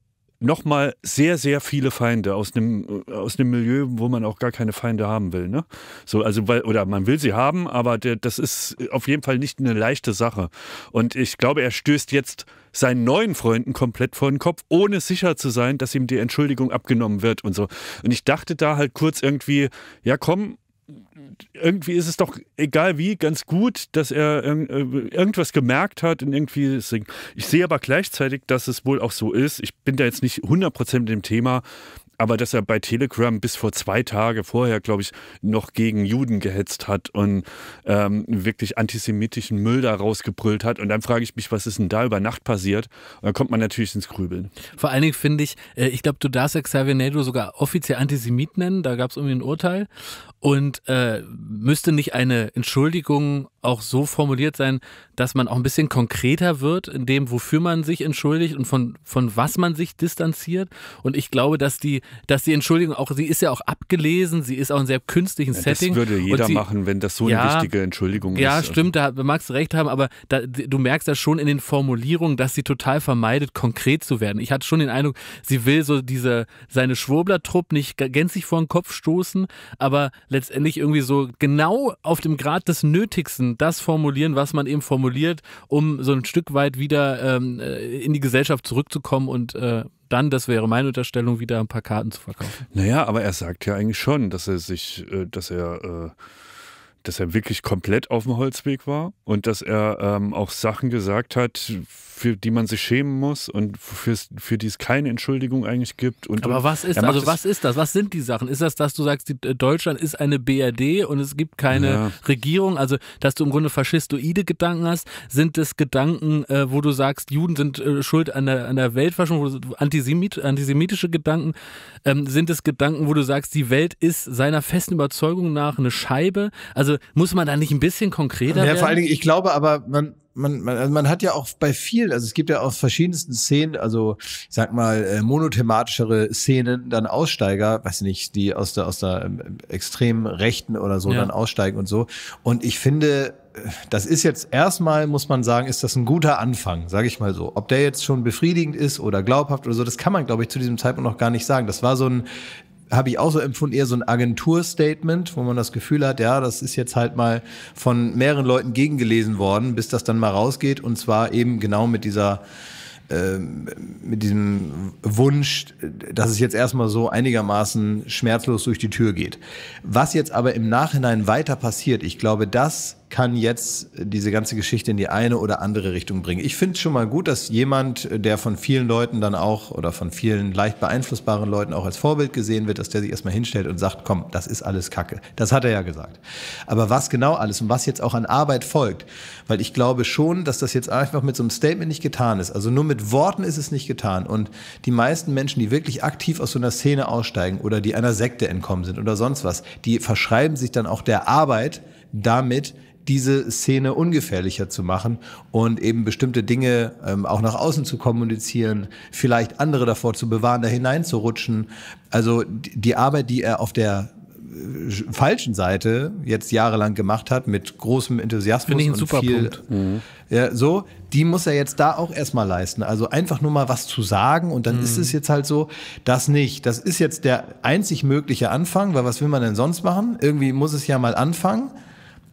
nochmal sehr, sehr viele Feinde aus einem, aus einem Milieu, wo man auch gar keine Feinde haben will. Ne? So, also, weil, oder man will sie haben, aber der, das ist auf jeden Fall nicht eine leichte Sache. Und ich glaube, er stößt jetzt seinen neuen Freunden komplett vor den Kopf, ohne sicher zu sein, dass ihm die Entschuldigung abgenommen wird und so. Und ich dachte da halt kurz irgendwie, ja komm, irgendwie ist es doch egal wie ganz gut, dass er äh, irgendwas gemerkt hat und irgendwie. Ich sehe aber gleichzeitig, dass es wohl auch so ist. Ich bin da jetzt nicht 100% mit dem Thema, aber dass er bei Telegram bis vor zwei Tage vorher, glaube ich, noch gegen Juden gehetzt hat und ähm, wirklich antisemitischen Müll da rausgebrüllt hat. Und dann frage ich mich, was ist denn da über Nacht passiert? Und dann kommt man natürlich ins Grübeln. Vor allen Dingen finde ich, äh, ich glaube, du darfst Xavier Naidoo sogar offiziell Antisemit nennen, da gab es irgendwie ein Urteil. Und äh, müsste nicht eine Entschuldigung auch so formuliert sein, dass man auch ein bisschen konkreter wird in dem, wofür man sich entschuldigt und von, von was man sich distanziert. Und ich glaube, dass die, dass die Entschuldigung auch, sie ist ja auch abgelesen, sie ist auch in sehr künstlichen Ja, Setting. das würde jeder sie, machen, wenn das so Ja, eine wichtige Entschuldigung Ja, ist. Also stimmt, da magst du recht haben, aber da, du merkst ja schon in den Formulierungen, dass sie total vermeidet, konkret zu werden. Ich hatte schon den Eindruck, sie will so diese, seine Schwurbler-Trupp nicht gänzlich vor den Kopf stoßen, aber letztendlich irgendwie so genau auf dem Grad des Nötigsten das formulieren, was man eben formuliert, um so ein Stück weit wieder ähm, äh, in die Gesellschaft zurückzukommen und äh, dann, das wäre meine Unterstellung, wieder ein paar Karten zu verkaufen. Naja, aber er sagt ja eigentlich schon, dass er sich, äh, dass er, äh, dass er wirklich komplett auf dem Holzweg war und dass er ähm, auch Sachen gesagt hat, für die man sich schämen muss und für's, für die es keine Entschuldigung eigentlich gibt. Und, Aber was ist, also was ist das? Was sind die Sachen? Ist das, dass du sagst, die, äh, Deutschland ist eine BRD und es gibt keine Ja. Regierung? Also, dass du im Grunde faschistoide Gedanken hast? Sind es Gedanken, äh, wo du sagst, Juden sind äh, schuld an der, an der Weltverschwörung, wo du, Antisemit, antisemitische Gedanken? Ähm, sind es Gedanken, wo du sagst, die Welt ist seiner festen Überzeugung nach eine Scheibe? Also, muss man da nicht ein bisschen konkreter Ja, werden? vor allen Dingen, ich glaube aber, man, man, man, also man hat ja auch bei vielen, also es gibt ja aus verschiedensten Szenen, also ich sag mal, äh, monothematischere Szenen, dann Aussteiger, weiß nicht, die aus der, aus der ähm, extremen Rechten oder so Ja. dann aussteigen und so. Und ich finde, das ist jetzt erstmal, muss man sagen, ist das ein guter Anfang, sage ich mal so. Ob der jetzt schon befriedigend ist oder glaubhaft oder so, das kann man, glaube ich, zu diesem Zeitpunkt noch gar nicht sagen. Das war so ein, habe ich auch so empfunden, eher so ein Agenturstatement, wo man das Gefühl hat, ja, das ist jetzt halt mal von mehreren Leuten gegengelesen worden, bis das dann mal rausgeht und zwar eben genau mit dieser ähm, mit diesem Wunsch, dass es jetzt erstmal so einigermaßen schmerzlos durch die Tür geht. Was jetzt aber im Nachhinein weiter passiert, ich glaube, das kann jetzt diese ganze Geschichte in die eine oder andere Richtung bringen. Ich finde es schon mal gut, dass jemand, der von vielen Leuten dann auch oder von vielen leicht beeinflussbaren Leuten auch als Vorbild gesehen wird, dass der sich erstmal hinstellt und sagt, komm, das ist alles Kacke. Das hat er ja gesagt. Aber was genau alles und was jetzt auch an Arbeit folgt, weil ich glaube schon, dass das jetzt einfach mit so einem Statement nicht getan ist. Also nur mit Worten ist es nicht getan. Und die meisten Menschen, die wirklich aktiv aus so einer Szene aussteigen oder die einer Sekte entkommen sind oder sonst was, die verschreiben sich dann auch der Arbeit damit, diese Szene ungefährlicher zu machen und eben bestimmte Dinge ähm, auch nach außen zu kommunizieren, vielleicht andere davor zu bewahren, da hineinzurutschen. Also die Arbeit, die er auf der äh, falschen Seite jetzt jahrelang gemacht hat, mit großem Enthusiasmus Finde ich einen und super viel, Punkt. ja, so, die muss er jetzt da auch erstmal leisten. Also einfach nur mal was zu sagen und dann ist Mhm. es jetzt halt so, das nicht. Das ist jetzt der einzig mögliche Anfang, weil was will man denn sonst machen? Irgendwie muss es ja mal anfangen.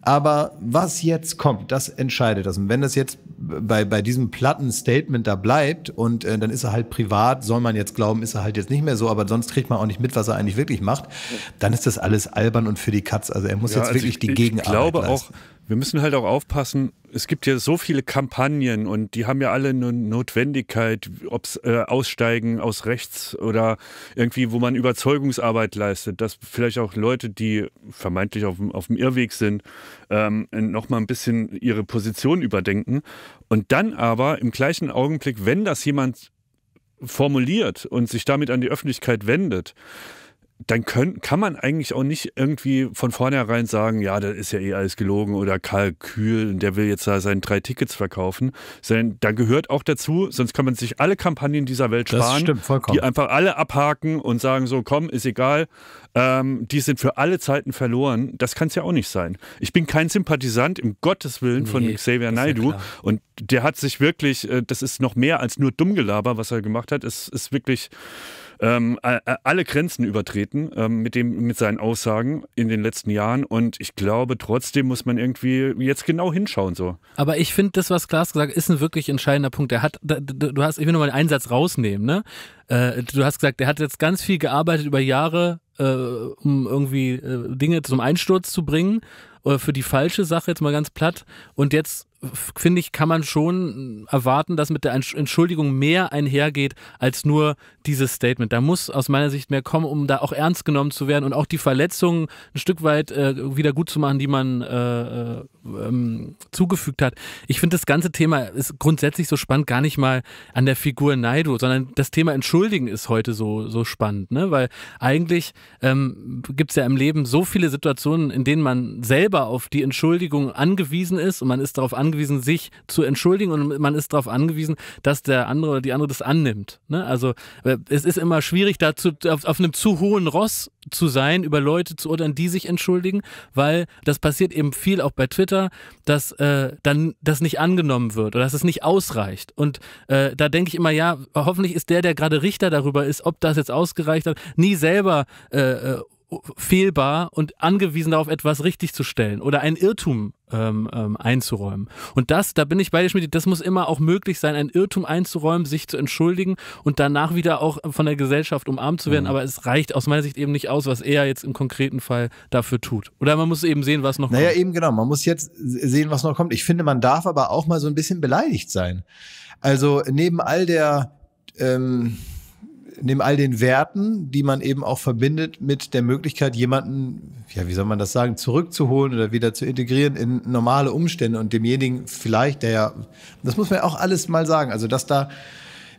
Aber was jetzt kommt, das entscheidet das. Und wenn das jetzt bei, bei diesem platten Statement da bleibt und äh, dann ist er halt privat, soll man jetzt glauben, ist er halt jetzt nicht mehr so, aber sonst kriegt man auch nicht mit, was er eigentlich wirklich macht, dann ist das alles albern und für die Katz. Also er muss Ja, jetzt also wirklich ich, die Ich Gegenarbeit glaube leisten. auch, wir müssen halt auch aufpassen, es gibt ja so viele Kampagnen und die haben ja alle eine Notwendigkeit, ob es äh, Aussteigen aus rechts oder irgendwie, wo man Überzeugungsarbeit leistet, dass vielleicht auch Leute, die vermeintlich auf, dem- auf dem Irrweg sind, ähm, nochmal ein bisschen ihre Position überdenken. Und dann aber im gleichen Augenblick, wenn das jemand formuliert und sich damit an die Öffentlichkeit wendet, dann können, kann man eigentlich auch nicht irgendwie von vornherein sagen, ja, das ist ja eh alles gelogen oder Kalkül und der will jetzt da seine drei Tickets verkaufen. Sondern da gehört auch dazu, sonst kann man sich alle Kampagnen dieser Welt sparen, stimmt, die einfach alle abhaken und sagen so, komm, ist egal, ähm, die sind für alle Zeiten verloren. Das kann es ja auch nicht sein. Ich bin kein Sympathisant, im Gottes Willen, von Nee, Xavier ist ja und der hat sich wirklich, äh, das ist noch mehr als nur Dummgelaber, was er gemacht hat. Es ist wirklich ähm, alle Grenzen übertreten ähm, mit, dem, mit seinen Aussagen in den letzten Jahren. Und ich glaube, trotzdem muss man irgendwie jetzt genau hinschauen. So. Aber ich finde, das, was Klaas gesagt hat, ist ein wirklich entscheidender Punkt. Der hat, du hast, ich will nur mal einen Einsatz rausnehmen, ne? Äh, Du hast gesagt, der hat jetzt ganz viel gearbeitet über Jahre, äh, um irgendwie äh, Dinge zum Einsturz zu bringen, oder für die falsche Sache jetzt mal ganz platt. Und jetzt finde ich, kann man schon erwarten, dass mit der Entsch- Entschuldigung mehr einhergeht als nur dieses Statement. Da muss aus meiner Sicht mehr kommen, um da auch ernst genommen zu werden und auch die Verletzungen ein Stück weit äh, wieder gut zu machen, die man äh, äh, ähm, zugefügt hat. Ich finde, das ganze Thema ist grundsätzlich so spannend, gar nicht mal an der Figur Naido, sondern das Thema Entschuldigen ist heute so, so spannend, ne? weil eigentlich ähm, gibt es ja im Leben so viele Situationen, in denen man selber auf die Entschuldigung angewiesen ist und man ist darauf angewiesen, sich zu entschuldigen und man ist darauf angewiesen, dass der andere oder die andere das annimmt. Ne? Also äh, es ist immer schwierig, dazu auf, auf einem zu hohen Ross zu sein, über Leute zu urteilen, die sich entschuldigen, weil das passiert eben viel auch bei Twitter, dass äh, dann das nicht angenommen wird oder dass es nicht ausreicht. Und äh, da denke ich immer, ja, hoffentlich ist der, der gerade Richter darüber ist, ob das jetzt ausgereicht hat, nie selber äh, äh, fehlbar und angewiesen darauf, etwas richtig zu stellen oder einen Irrtum ähm, ähm, einzuräumen. Und das, da bin ich bei dir, Schmidt, das muss immer auch möglich sein, einen Irrtum einzuräumen, sich zu entschuldigen und danach wieder auch von der Gesellschaft umarmt zu werden. Mhm. Aber es reicht aus meiner Sicht eben nicht aus, was er jetzt im konkreten Fall dafür tut. Oder man muss eben sehen, was noch Naja, kommt. eben genau. Man muss jetzt sehen, was noch kommt. Ich finde, man darf aber auch mal so ein bisschen beleidigt sein. Also neben all der ähm, neben all den Werten, die man eben auch verbindet mit der Möglichkeit, jemanden, ja, wie soll man das sagen, zurückzuholen oder wieder zu integrieren in normale Umstände und demjenigen vielleicht, der ja, das muss man ja auch alles mal sagen, also dass da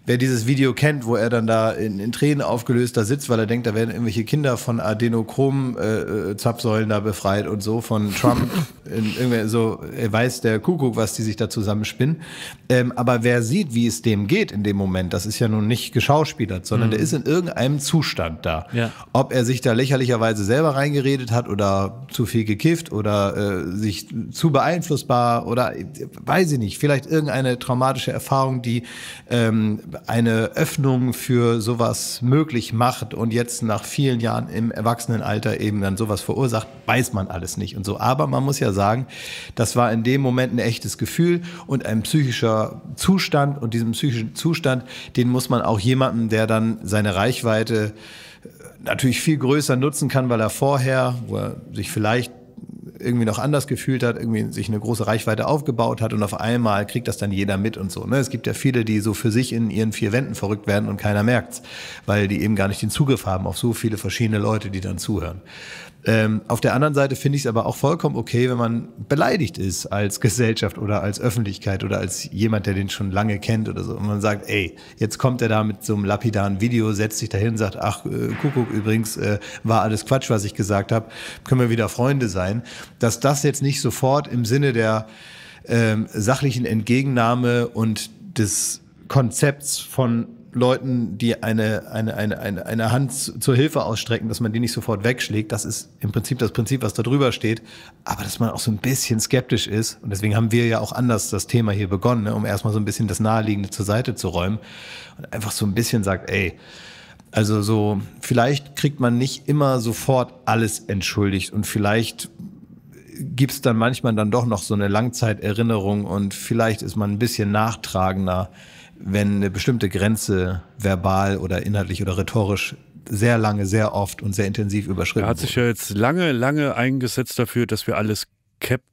Wer dieses Video kennt, wo er dann da in, in Tränen aufgelöst da sitzt, weil er denkt, da werden irgendwelche Kinder von Adenochrom-Zapfsäulen da befreit und so von Trump. (laughs) in, irgendwie so, er weiß der Kuckuck, was die sich da zusammenspinnen. Ähm, aber wer sieht, wie es dem geht in dem Moment, das ist ja nun nicht geschauspielert, sondern der ist in irgendeinem Zustand da. Ja. Ob er sich da lächerlicherweise selber reingeredet hat oder zu viel gekifft oder äh, sich zu beeinflussbar oder äh, weiß ich nicht, vielleicht irgendeine traumatische Erfahrung, die ähm, eine Öffnung für sowas möglich macht und jetzt nach vielen Jahren im Erwachsenenalter eben dann sowas verursacht, weiß man alles nicht und so. Aber man muss ja sagen, das war in dem Moment ein echtes Gefühl und ein psychischer Zustand und diesen psychischen Zustand, den muss man auch jemandem, der dann seine Reichweite natürlich viel größer nutzen kann, weil er vorher, wo er sich vielleicht irgendwie noch anders gefühlt hat, irgendwie sich eine große Reichweite aufgebaut hat und auf einmal kriegt das dann jeder mit und so. Ne? Es gibt ja viele, die so für sich in ihren vier Wänden verrückt werden und keiner merkt's, weil die eben gar nicht den Zugriff haben auf so viele verschiedene Leute, die dann zuhören. Ähm, auf der anderen Seite finde ich es aber auch vollkommen okay, wenn man beleidigt ist als (laughs) Gesellschaft oder als Öffentlichkeit oder als jemand, der den schon lange kennt oder so. Und man sagt, ey, jetzt kommt er da mit so einem lapidaren Video, setzt sich dahin und sagt, ach, äh, Kuckuck, übrigens äh, war alles Quatsch, was ich gesagt habe, können wir wieder Freunde sein. Dass das jetzt nicht sofort im Sinne der ähm, sachlichen Entgegennahme und des Konzepts von Leuten, die eine, eine, eine, eine, eine Hand zu- zur Hilfe ausstrecken, dass man die nicht sofort wegschlägt. Das ist im Prinzip das Prinzip, was da drüber steht. Aber dass man auch so ein bisschen skeptisch ist. Und deswegen haben wir ja auch anders das Thema hier begonnen, ne, um erstmal so ein bisschen das Naheliegende zur Seite zu räumen. Und einfach so ein bisschen sagt, ey, also so, vielleicht kriegt man nicht immer sofort alles entschuldigt und vielleicht gibt's dann manchmal dann doch noch so eine Langzeiterinnerung und vielleicht ist man ein bisschen nachtragender, wenn eine bestimmte Grenze verbal oder inhaltlich oder rhetorisch sehr lange, sehr oft und sehr intensiv überschritten Er hat sich ja jetzt lange, lange eingesetzt dafür, dass wir alles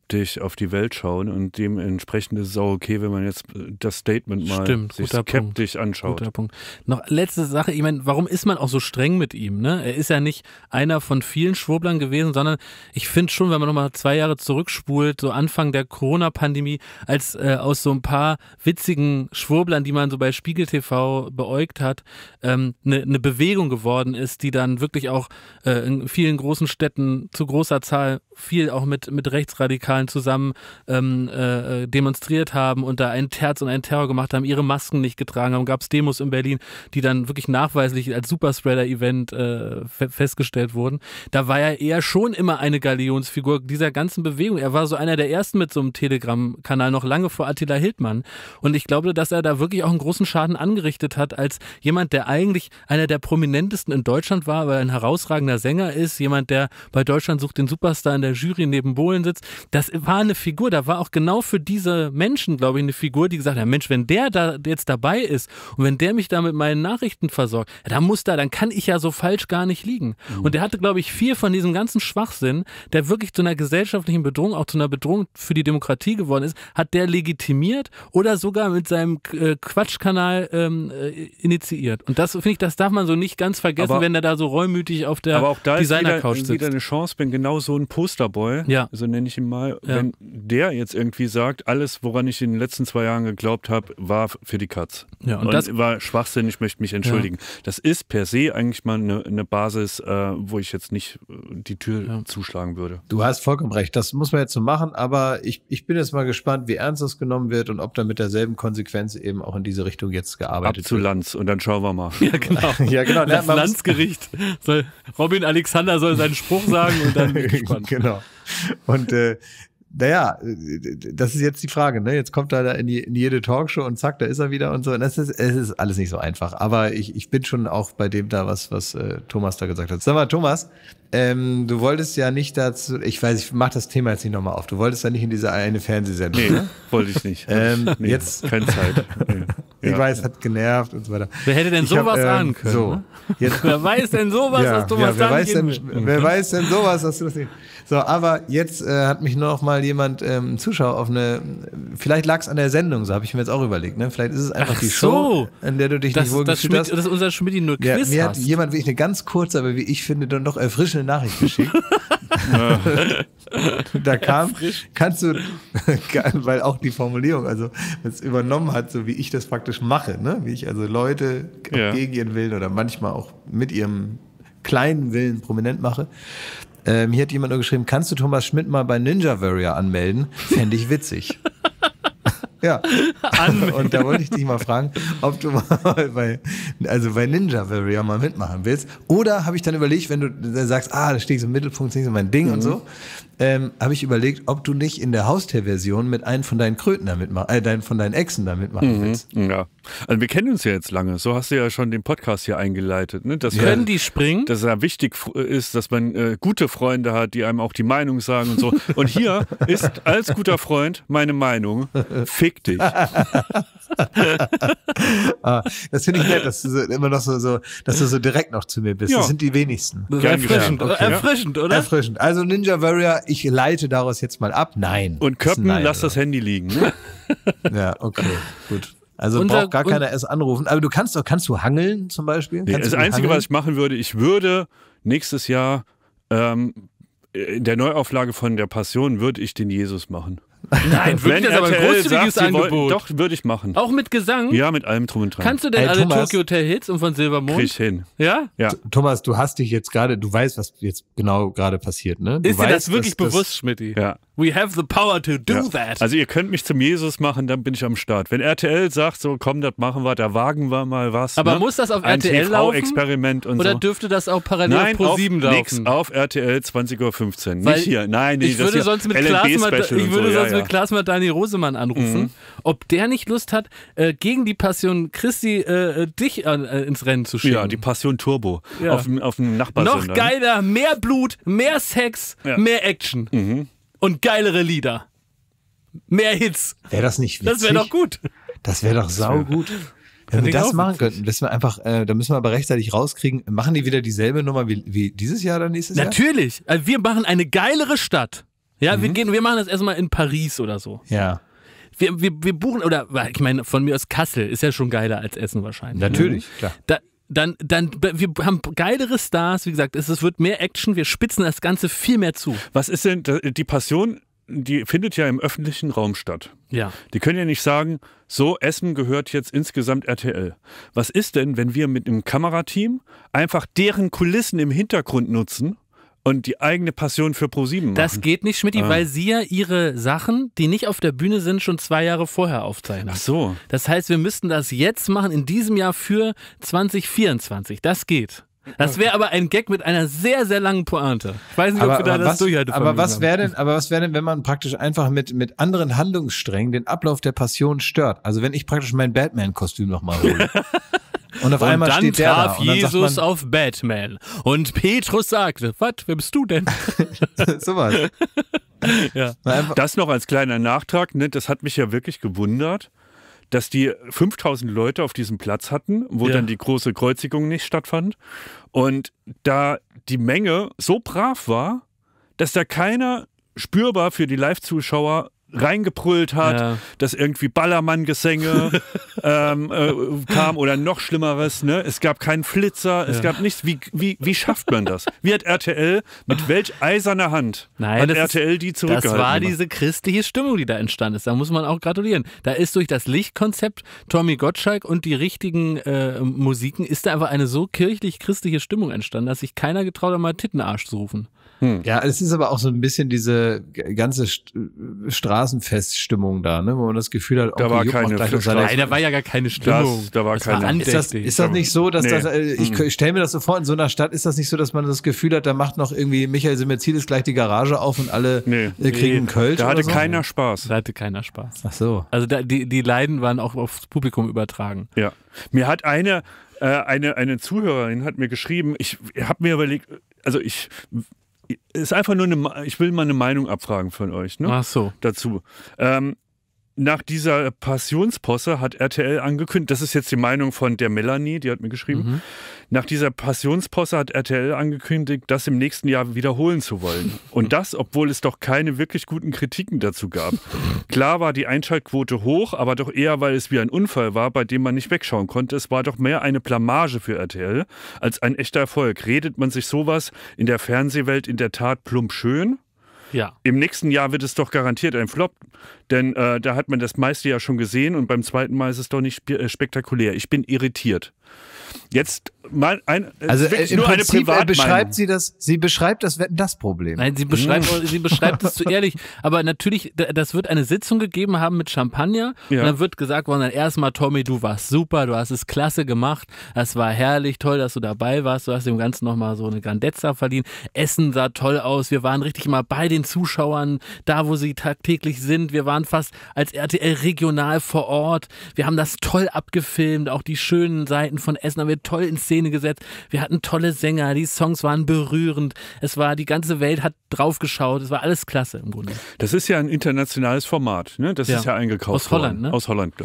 skeptisch auf die Welt schauen und dementsprechend ist es auch okay, wenn man jetzt das Statement mal Stimmt, sich guter Punkt. skeptisch anschaut. Guter Punkt. Noch letzte Sache, ich meine, warum ist man auch so streng mit ihm? Ne? Er ist ja nicht einer von vielen Schwurblern gewesen, sondern ich finde schon, wenn man nochmal zwei Jahre zurückspult, so Anfang der Corona-Pandemie, als äh, aus so ein paar witzigen Schwurblern, die man so bei Spiegel TV beäugt hat, eine ähm, ne Bewegung geworden ist, die dann wirklich auch äh, in vielen großen Städten zu großer Zahl viel auch mit, mit Rechtsradikalen zusammen ähm, äh, demonstriert haben und da einen Terz und einen Terror gemacht haben, ihre Masken nicht getragen haben. Gab es Demos in Berlin, die dann wirklich nachweislich als Superspreader-Event äh, fe festgestellt wurden. Da war er eher schon immer eine Galionsfigur dieser ganzen Bewegung. Er war so einer der ersten mit so einem Telegram-Kanal, noch lange vor Attila Hildmann. Und ich glaube, dass er da wirklich auch einen großen Schaden angerichtet hat, als jemand, der eigentlich einer der prominentesten in Deutschland war, weil er ein herausragender Sänger ist, jemand, der bei Deutschland sucht den Superstar in der Jury neben Bohlen sitzt. Das war eine Figur, da war auch genau für diese Menschen, glaube ich, eine Figur, die gesagt hat, Mensch, wenn der da jetzt dabei ist und wenn der mich da mit meinen Nachrichten versorgt, ja, dann muss da, dann kann ich ja so falsch gar nicht liegen. Und der hatte, glaube ich, viel von diesem ganzen Schwachsinn, der wirklich zu einer gesellschaftlichen Bedrohung, auch zu einer Bedrohung für die Demokratie geworden ist, hat der legitimiert oder sogar mit seinem äh, Quatschkanal ähm, äh, initiiert. Und das finde ich, das darf man so nicht ganz vergessen, Aber- wenn er da so reumütig auf der Aber auch da ist wieder, Designer-Couch wieder sitzt. eine Chance, wenn genau so ein Posterboy, Ja. so nenne ich ihn mal, Ja. wenn der jetzt irgendwie sagt, alles, woran ich in den letzten zwei Jahren geglaubt habe, war für die Katz. Ja, und und das- war Schwachsinn, ich möchte mich entschuldigen. Das ist per se eigentlich mal eine, eine Basis, äh, wo ich jetzt nicht äh, die Tür zuschlagen würde. Du hast vollkommen recht, das muss man jetzt so machen, aber ich, ich bin jetzt mal gespannt, wie ernst das genommen wird und ob da mit derselben Konsequenz eben auch in diese Richtung jetzt Ab gearbeitet zu wird. Lanz und dann schauen wir mal. (laughs) Ja, genau. (laughs) Ja, genau. Das Landsgericht. Soll, Robin Alexander soll seinen Spruch sagen und dann bin ich (laughs) gespannt. genau. (laughs) Und äh, naja, äh, das ist jetzt die Frage, ne? Jetzt kommt er da in, die, in jede Talkshow und zack, da ist er wieder und so. Und das ist, es ist alles nicht so einfach. Aber ich, ich bin schon auch bei dem da, was, was äh, Thomas da gesagt hat. Sag mal, Thomas, ähm, du wolltest ja nicht dazu, ich weiß, ich mach das Thema jetzt nicht nochmal auf. Du wolltest ja nicht in diese eine Fernsehsendung. Nee, ne? wollte ich nicht. Ähm, nee, jetzt- Keine Zeit. Nee. (laughs) Ich Ja. weiß, hat genervt und so weiter. Wer hätte denn Ich hab, sowas ähm, ahnen können? So, ne? jetzt (laughs) Wer weiß denn sowas, ja, was Thomas ja, wer, da weiß nicht denn, wer weiß denn sowas, dass du das nicht. So, aber jetzt äh, hat mich nur noch mal jemand, ähm, ein Zuschauer, auf eine, vielleicht lag es an der Sendung, so habe ich mir jetzt auch überlegt, ne? Vielleicht ist es einfach Ach die so. Show, in der du dich Das, nicht wohlgefühlt hast. das ist unser Schmidt nur Ja, Quiz mir hat hast. jemand wirklich eine ganz kurze, aber wie ich finde, dann doch erfrischende Nachricht geschickt. (laughs) da kam, kannst du, (laughs) weil auch die Formulierung, also es übernommen hat, so wie ich das praktisch mache, ne? wie ich also Leute Ja. gegen ihren Willen oder manchmal auch mit ihrem kleinen Willen prominent mache. Ähm, hier hat jemand nur geschrieben, kannst du Thomas Schmidt mal bei Ninja Warrior anmelden? Fände ich witzig. (laughs) Ja. Und da wollte ich dich mal fragen, ob du mal bei, also bei Ninja Warrior mal mitmachen willst. Oder habe ich dann überlegt, wenn du sagst, ah, da stehe ich so im Mittelpunkt, das ist so mein Ding und so, ähm, habe ich überlegt, ob du nicht in der Haustierversion mit einem von deinen Kröten da mitmachen, äh, dein, von deinen Echsen da mitmachen willst. Ja. Also wir kennen uns ja jetzt lange. So hast du ja schon den Podcast hier eingeleitet. Ne? Dass Können die springen? dass es ja wichtig ist, dass man äh, gute Freunde hat, die einem auch die Meinung sagen und so. Und hier (laughs) ist als guter Freund meine Meinung, fick dich. (laughs) Ah, das finde ich nett, dass du so, immer noch so, so, dass du so direkt noch zu mir bist. Ja. Das sind die wenigsten. Gern erfrischend? Okay. erfrischend, oder? Erfrischend. Also Ninja Warrior, ich leite daraus jetzt mal ab. Nein. Und Köppen, ein Nein, lass oder? das Handy liegen. Ne? (laughs) Ja, okay, gut. Also Unser- braucht gar und- keiner erst anrufen. Aber du kannst doch, kannst du hangeln zum Beispiel? Nee, das Einzige, hangeln? was ich machen würde, ich würde nächstes Jahr ähm, in der Neuauflage von der Passion würde ich den Jesus machen. Nein, wirklich, das ist aber ein großzügiges sagt, wollen- Angebot. Doch, würde ich machen. Auch mit Gesang? Ja, mit allem drum und dran. Kannst du denn Ey, alle Thomas. Tokyo Hotel Hits und von Silbermond? Krieg ich hin. Ja? Ja. Thomas, du hast dich jetzt gerade, du weißt, was jetzt genau gerade passiert, ne? Du Ist dir weißt, das wirklich dass- bewusst, Schmidti? Ja. We have the power to do Ja. that. Also ihr könnt mich zum Jesus machen, dann bin ich am Start. Wenn RTL sagt, so komm, das machen wir, da wagen wir mal was. Aber ne? muss das auf Ein RTL laufen? TV-Experiment und Oder so. dürfte das auch parallel Nein, auf auf, Pro7 nix, laufen? auf RTL 20.15 Uhr. Nicht hier. Nein, nee, ich das würde hier sonst mit Klaas ich würde so, sonst ja, mit. Klaas mal Dani Rosemann anrufen, ob der nicht Lust hat, äh, gegen die Passion Christi äh, dich äh, ins Rennen zu schicken. Ja, die Passion Turbo. Ja. Auf, dem- auf dem Nachbarsender. Noch ne? geiler, mehr Blut, mehr Sex. Mhm. mehr Action und geilere Lieder. Mehr Hits. Wäre das nicht witzig? Das wäre doch gut. Das wäre doch saugut. Wenn wir das machen könnten, dass wir einfach, äh, da müssen wir aber rechtzeitig rauskriegen, machen die wieder dieselbe Nummer wie, wie dieses Jahr oder nächstes Natürlich. Also wir machen eine geilere Stadt. Ja, Mhm. wir gehen, wir machen das erstmal in Paris oder so. Jahr? Wir, wir, wir buchen, oder ich meine, von mir aus Kassel ist ja schon geiler als Essen wahrscheinlich. Ja, natürlich, klar. Da, dann, dann, wir haben geilere Stars, wie gesagt, es, es wird mehr Action, wir spitzen das Ganze viel mehr zu. Was ist denn, die Passion, die findet ja im öffentlichen Raum statt. Ja. Die können ja nicht sagen, so, Essen gehört jetzt insgesamt RTL. Was ist denn, wenn wir mit einem Kamerateam einfach deren Kulissen im Hintergrund nutzen und die eigene Passion für ProSieben machen? Das geht nicht, Schmidt, Ah. weil sie ja ihre Sachen, die nicht auf der Bühne sind, schon zwei Jahre vorher aufzeichnen. Ach so. Das heißt, wir müssten das jetzt machen, in diesem Jahr für 2024. Das geht. Das wäre aber ein Gag mit einer sehr, sehr langen Pointe. Ich weiß nicht, ob Aber, wir da aber, das was, Durchhaltevermögen aber was wäre denn, aber was wäre denn, wenn man praktisch einfach mit, mit anderen Handlungssträngen den Ablauf der Passion stört? Also wenn ich praktisch mein Batman-Kostüm nochmal hole. (laughs) Und auf Und einmal dann steht der da. traf Und dann Jesus sagt auf Batman. Und Petrus sagte, was, wer bist du denn? (laughs) man, sowas. Ja. Das noch als kleiner Nachtrag, ne, das hat mich ja wirklich gewundert, dass die 5000 Leute auf diesem Platz hatten, wo Ja. dann die große Kreuzigung nicht stattfand. Und da die Menge so brav war, dass da keiner spürbar für die Live-Zuschauer reingebrüllt hat, Ja. dass irgendwie Ballermann-Gesänge (laughs) ähm, äh, kam oder noch Schlimmeres. Ne? Es gab keinen Flitzer, es gab nichts. Wie, wie, wie schafft man das? Wie hat RTL, mit welch eiserner Hand Nein, hat ist- RTL die zurückgehalten? Das war immer? diese christliche Stimmung, die da entstanden ist. Da muss man auch gratulieren. Da ist durch das Lichtkonzept Tommy Gottschalk und die richtigen äh, Musiken ist da einfach eine so kirchlich-christliche Stimmung entstanden, dass sich keiner getraut hat, mal Tittenarsch zu rufen. Ja, es ist aber auch so ein bisschen diese ganze St Straßenfeststimmung da, ne, wo man das Gefühl hat, Da war Jupp macht keine Nein, da war ja gar keine Stimmung. Das- da war das war keine- Ist das, andächtig. ist das nicht so, dass Nee. das, äh, ich, ich stelle mir das so vor, in so einer Stadt ist das nicht so, dass man das Gefühl hat, da macht noch irgendwie Michael Simmerzidis gleich die Garage auf und alle Nee. äh, kriegen einen Kölsch Da hatte so? keiner Spaß. da hatte keiner Spaß. Ach so. Also da, die, die Leiden waren auch aufs Publikum übertragen. Ja. Mir hat eine, äh, eine, eine Zuhörerin hat mir geschrieben, ich habe mir überlegt, also ich ist einfach nur eine, ich will mal eine Meinung abfragen von euch, ne? Ach so. Dazu. Ähm, nach dieser Passionsposse hat RTL angekündigt, das ist jetzt die Meinung von der Melanie, die hat mir geschrieben, Mhm. nach dieser Passionsposse hat RTL angekündigt, das im nächsten Jahr wiederholen zu wollen. Und das, obwohl es doch keine wirklich guten Kritiken dazu gab. Klar war die Einschaltquote hoch, aber doch eher, weil es wie ein Unfall war, bei dem man nicht wegschauen konnte. Es war doch mehr eine Blamage für RTL als ein echter Erfolg. Redet man sich sowas in der Fernsehwelt in der Tat plump schön? Ja. Im nächsten Jahr wird es doch garantiert ein Flop, denn äh, da hat man das meiste ja schon gesehen und beim zweiten Mal ist es doch nicht äh, spektakulär. Ich bin irritiert. Jetzt mal ein, Also äh, im nur eine Prinzip Privatmeinung. beschreibt sie das, sie beschreibt das Wetten das Problem. Nein, sie beschreibt, sie beschreibt es zu (laughs) ehrlich. Aber natürlich, da- das wird eine Sitzung gegeben haben mit Champagner. Ja. Und dann wird gesagt worden, dann erstmal, Tommy, du warst super, du hast es klasse gemacht. Das war herrlich, toll, dass du dabei warst. Du hast dem Ganzen nochmal so eine Grandezza verdient. Essen sah toll aus. Wir waren richtig mal bei den Zuschauern, da wo sie tagtäglich sind. Wir waren fast als RTL regional vor Ort. Wir haben das toll abgefilmt. Auch die schönen Seiten von Essen haben wir toll in Szene gesetzt. Wir hatten tolle Sänger. Die Songs waren berührend. Es war, die ganze Welt hat draufgeschaut. Es war alles klasse im Grunde. Das ist ja ein internationales Format, ne? Das Ja. ist ja eingekauft Aus Holland, worden. ne? Aus Holland.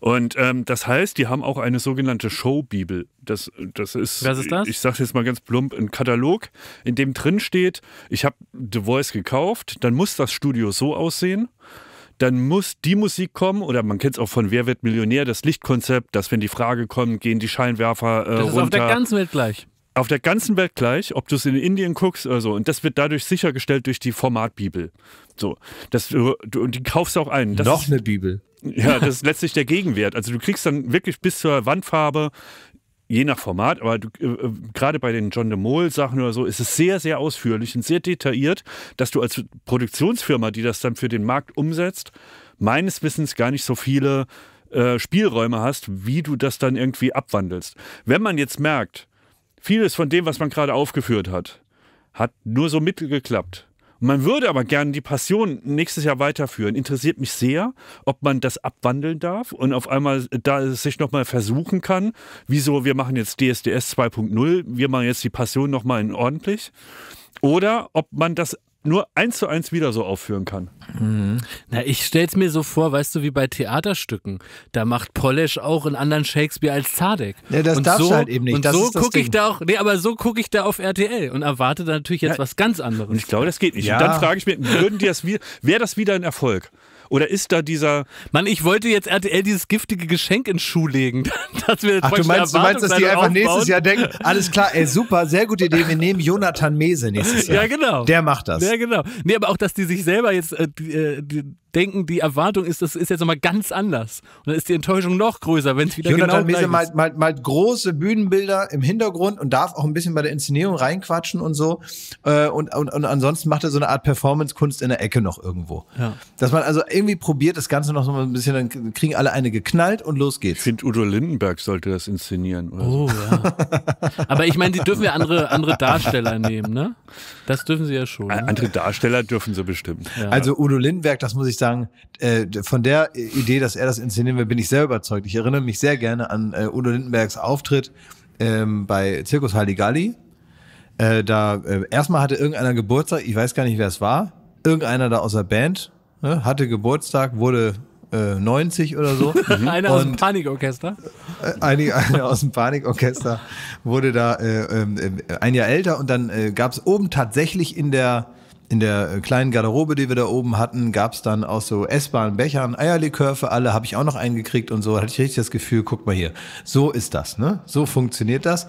Und ähm, das heißt, die haben auch eine sogenannte Showbibel. Das, das ist, Was ist das? ich sage jetzt mal ganz plump, ein Katalog, in dem drin steht, ich habe The Voice gekauft, dann muss das Studio so aussehen. Dann muss die Musik kommen, oder man kennt es auch von Wer wird Millionär, das Lichtkonzept, dass wenn die Frage kommt, gehen die Scheinwerfer äh, Das ist runter. auf der ganzen Welt gleich. Auf der ganzen Welt gleich, ob du es in Indien guckst oder so. Und das wird dadurch sichergestellt durch die Formatbibel. So, das, du, du- und die kaufst du auch ein. Das Noch ist, eine Bibel. ja, das ist letztlich der Gegenwert. Also du kriegst dann wirklich bis zur Wandfarbe, je nach Format, aber du, äh, äh, gerade bei den John de Mol Sachen oder so, ist es sehr, sehr ausführlich und sehr detailliert, dass du als Produktionsfirma, die das dann für den Markt umsetzt, meines Wissens gar nicht so viele äh, Spielräume hast, wie du das dann irgendwie abwandelst. Wenn man jetzt merkt, vieles von dem, was man gerade aufgeführt hat, hat nur so mittel geklappt. Man würde aber gerne die Passion nächstes Jahr weiterführen. Interessiert mich sehr, ob man das abwandeln darf und auf einmal da es sich nochmal versuchen kann. Wieso, wir machen jetzt DSDS 2.0, wir machen jetzt die Passion nochmal in ordentlich. Oder ob man das nur eins zu eins wieder so aufführen kann. Na, ich stell's mir so vor, weißt du, wie bei Theaterstücken. Da macht Polish auch einen anderen Shakespeare als Zadek. Ja, das und darfst so, du halt eben nicht. Und Das so gucke ich da auch, nee, aber so gucke ich da auf RTL und erwarte da natürlich jetzt Ja. was ganz anderes. Und ich glaube, das geht nicht. Ja. Und dann frage ich mich, würden die das wieder, wäre das wieder ein Erfolg? Oder ist da dieser, Mann, ich wollte jetzt RTL dieses giftige Geschenk ins Schuh legen, (laughs) dass wir jetzt Ach, du meinst, du meinst, dass die einfach nächstes aufbauen. Jahr denken, alles klar, ey, super, sehr gute Idee, wir nehmen Jonathan Mese nächstes Jahr. Ja, genau. Der macht das. Ja, genau. Nee, aber auch, dass die sich selber jetzt äh, die, äh, die denken, die Erwartung ist, das ist jetzt nochmal ganz anders. Und dann ist die Enttäuschung noch größer, wenn es wieder Jonathan genau Mese gleich ist. malt, malt, malt große Bühnenbilder im Hintergrund und darf auch ein bisschen bei der Inszenierung reinquatschen und so. Äh, und, und, und ansonsten macht er so eine Art Performance-Kunst in der Ecke noch irgendwo. Ja. Dass man also irgendwie probiert, das Ganze noch so ein bisschen, dann kriegen alle eine geknallt und los ich geht's. finde, Udo Lindenberg sollte das inszenieren. Oder so. Oh, ja. Aber ich meine, die dürfen ja andere, andere Darsteller nehmen, ne? Das dürfen sie ja schon. Ne? Andere Darsteller dürfen sie bestimmt. Ja. Also Udo Lindenberg, das muss ich sagen, äh, von der Idee, dass er das inszenieren will, bin ich sehr überzeugt. Ich erinnere mich sehr gerne an äh, Udo Lindenbergs Auftritt ähm, bei Zirkus Halligalli. Äh, da äh, erstmal hatte irgendeiner Geburtstag, ich weiß gar nicht, wer es war. Irgendeiner da aus der Band ne, hatte Geburtstag, wurde äh, 90 oder so. (laughs) Einer aus dem Panikorchester. Äh, einige, einige aus dem Panikorchester wurde da äh, ähm, äh, ein Jahr älter und dann äh, gab es oben tatsächlich in der in der äh, kleinen Garderobe, die wir da oben hatten, gab es dann aus so essbaren Bechern Eierlikör für alle, habe ich auch noch eingekriegt und so, hatte ich richtig das Gefühl, guck mal hier, so ist das, ne? So funktioniert das.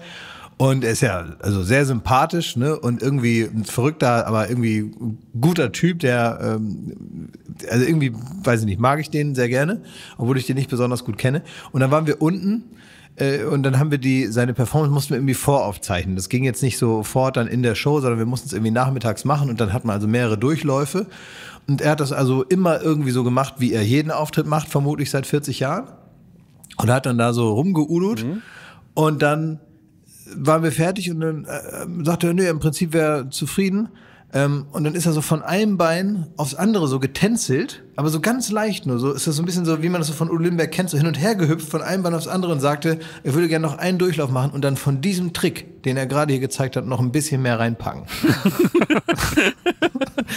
Und er ist ja also sehr sympathisch, ne? Und irgendwie ein verrückter, aber irgendwie guter Typ, der ähm, also irgendwie, weiß ich nicht, mag ich den sehr gerne, obwohl ich den nicht besonders gut kenne. Und dann waren wir unten äh, und dann haben wir die, seine Performance mussten wir irgendwie voraufzeichnen. Das ging jetzt nicht sofort dann in der Show, sondern wir mussten es irgendwie nachmittags machen und dann hat man also mehrere Durchläufe. Und er hat das also immer irgendwie so gemacht, wie er jeden Auftritt macht, vermutlich seit 40 Jahren. Und hat dann da so rumgeudelt. Und dann waren wir fertig und dann äh, sagte er, nee, im Prinzip wäre er zufrieden. Ähm, und dann ist er so von einem Bein aufs andere so getänzelt, aber so ganz leicht nur. So ist das so ein bisschen so, wie man das so von Udo Lindenberg kennt, so hin und her gehüpft von einem Bein aufs andere und sagte, er würde gerne noch einen Durchlauf machen und dann von diesem Trick, den er gerade hier gezeigt hat, noch ein bisschen mehr reinpacken. (laughs)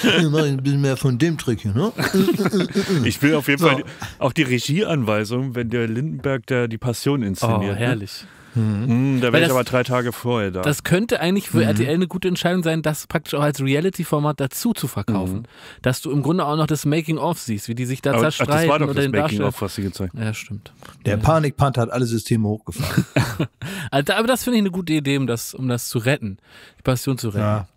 Ich mach ein bisschen mehr von dem Trick hier, ne? (laughs) Ich will auf jeden So. Fall auch die Regieanweisung, wenn der Lindenberg da die Passion Oh, inszeniert. ne? Herrlich. Hm, da wäre ich das- aber drei Tage vorher da. Das könnte eigentlich Mhm. für RTL eine gute Entscheidung sein, das praktisch auch als Reality-Format dazu zu verkaufen. Dass du im Grunde auch noch das Making-of siehst, wie die sich da Mhm. aber, ach, zerstreiten das war doch oder das. Making-of, was sie gezeigt Ja, stimmt. Der Panikpanther hat alle Systeme hochgefahren. (laughs) Also, aber das finde ich eine gute Idee, um das, um das zu retten, die Passion zu retten. Ja.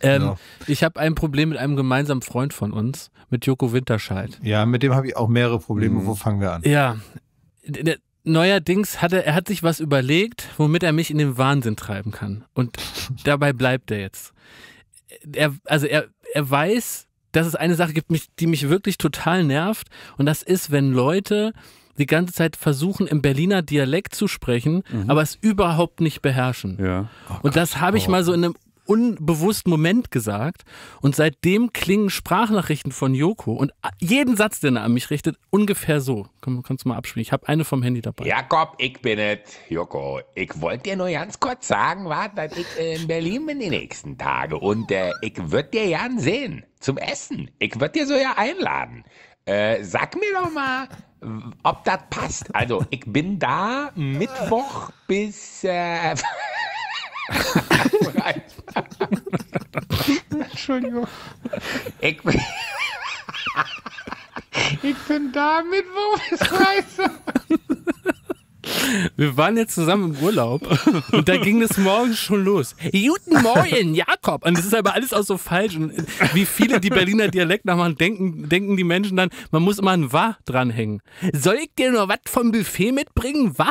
ähm, genau. Ich habe ein Problem mit einem gemeinsamen Freund von uns, mit Joko Winterscheid. ja, mit dem habe ich auch mehrere Probleme. Wo fangen wir an? Ja, der, neuerdings hat er, er hat sich was überlegt, womit er mich in den Wahnsinn treiben kann. Und (laughs) dabei bleibt er jetzt. Er, also er, er weiß, dass es eine Sache gibt, mich, die mich wirklich total nervt. Und das ist, wenn Leute die ganze Zeit versuchen, im Berliner Dialekt zu sprechen, aber es überhaupt nicht beherrschen. Ja. Und das habe ich mal so in einem unbewussten Moment gesagt. Und seitdem klingen Sprachnachrichten von Joko und jeden Satz, den er an mich richtet, ungefähr so. Komm, kannst du mal abspielen. Ich habe eine vom Handy dabei. Jakob, ich bin es, Joko. Ich wollte dir nur ganz kurz sagen, was, dass ich in Berlin bin die nächsten Tage. Und äh, ich würde dir gern sehen. Zum Essen. Ich würde dir so ja einladen. Äh, sag mir doch mal, ob das passt. Also, ich bin da Mittwoch bis. Äh, (laughs) (laughs) Entschuldigung. Ich bin, ich bin da bis Freitag. Wir waren jetzt zusammen im Urlaub und da ging es morgens schon los. Guten Morgen, Jakob. Und das ist aber alles auch so falsch. Und wie viele die Berliner Dialekt nachmachen, denken, denken die Menschen dann, man muss immer ein Wa dranhängen. Soll ich dir noch was vom Buffet mitbringen? Wa?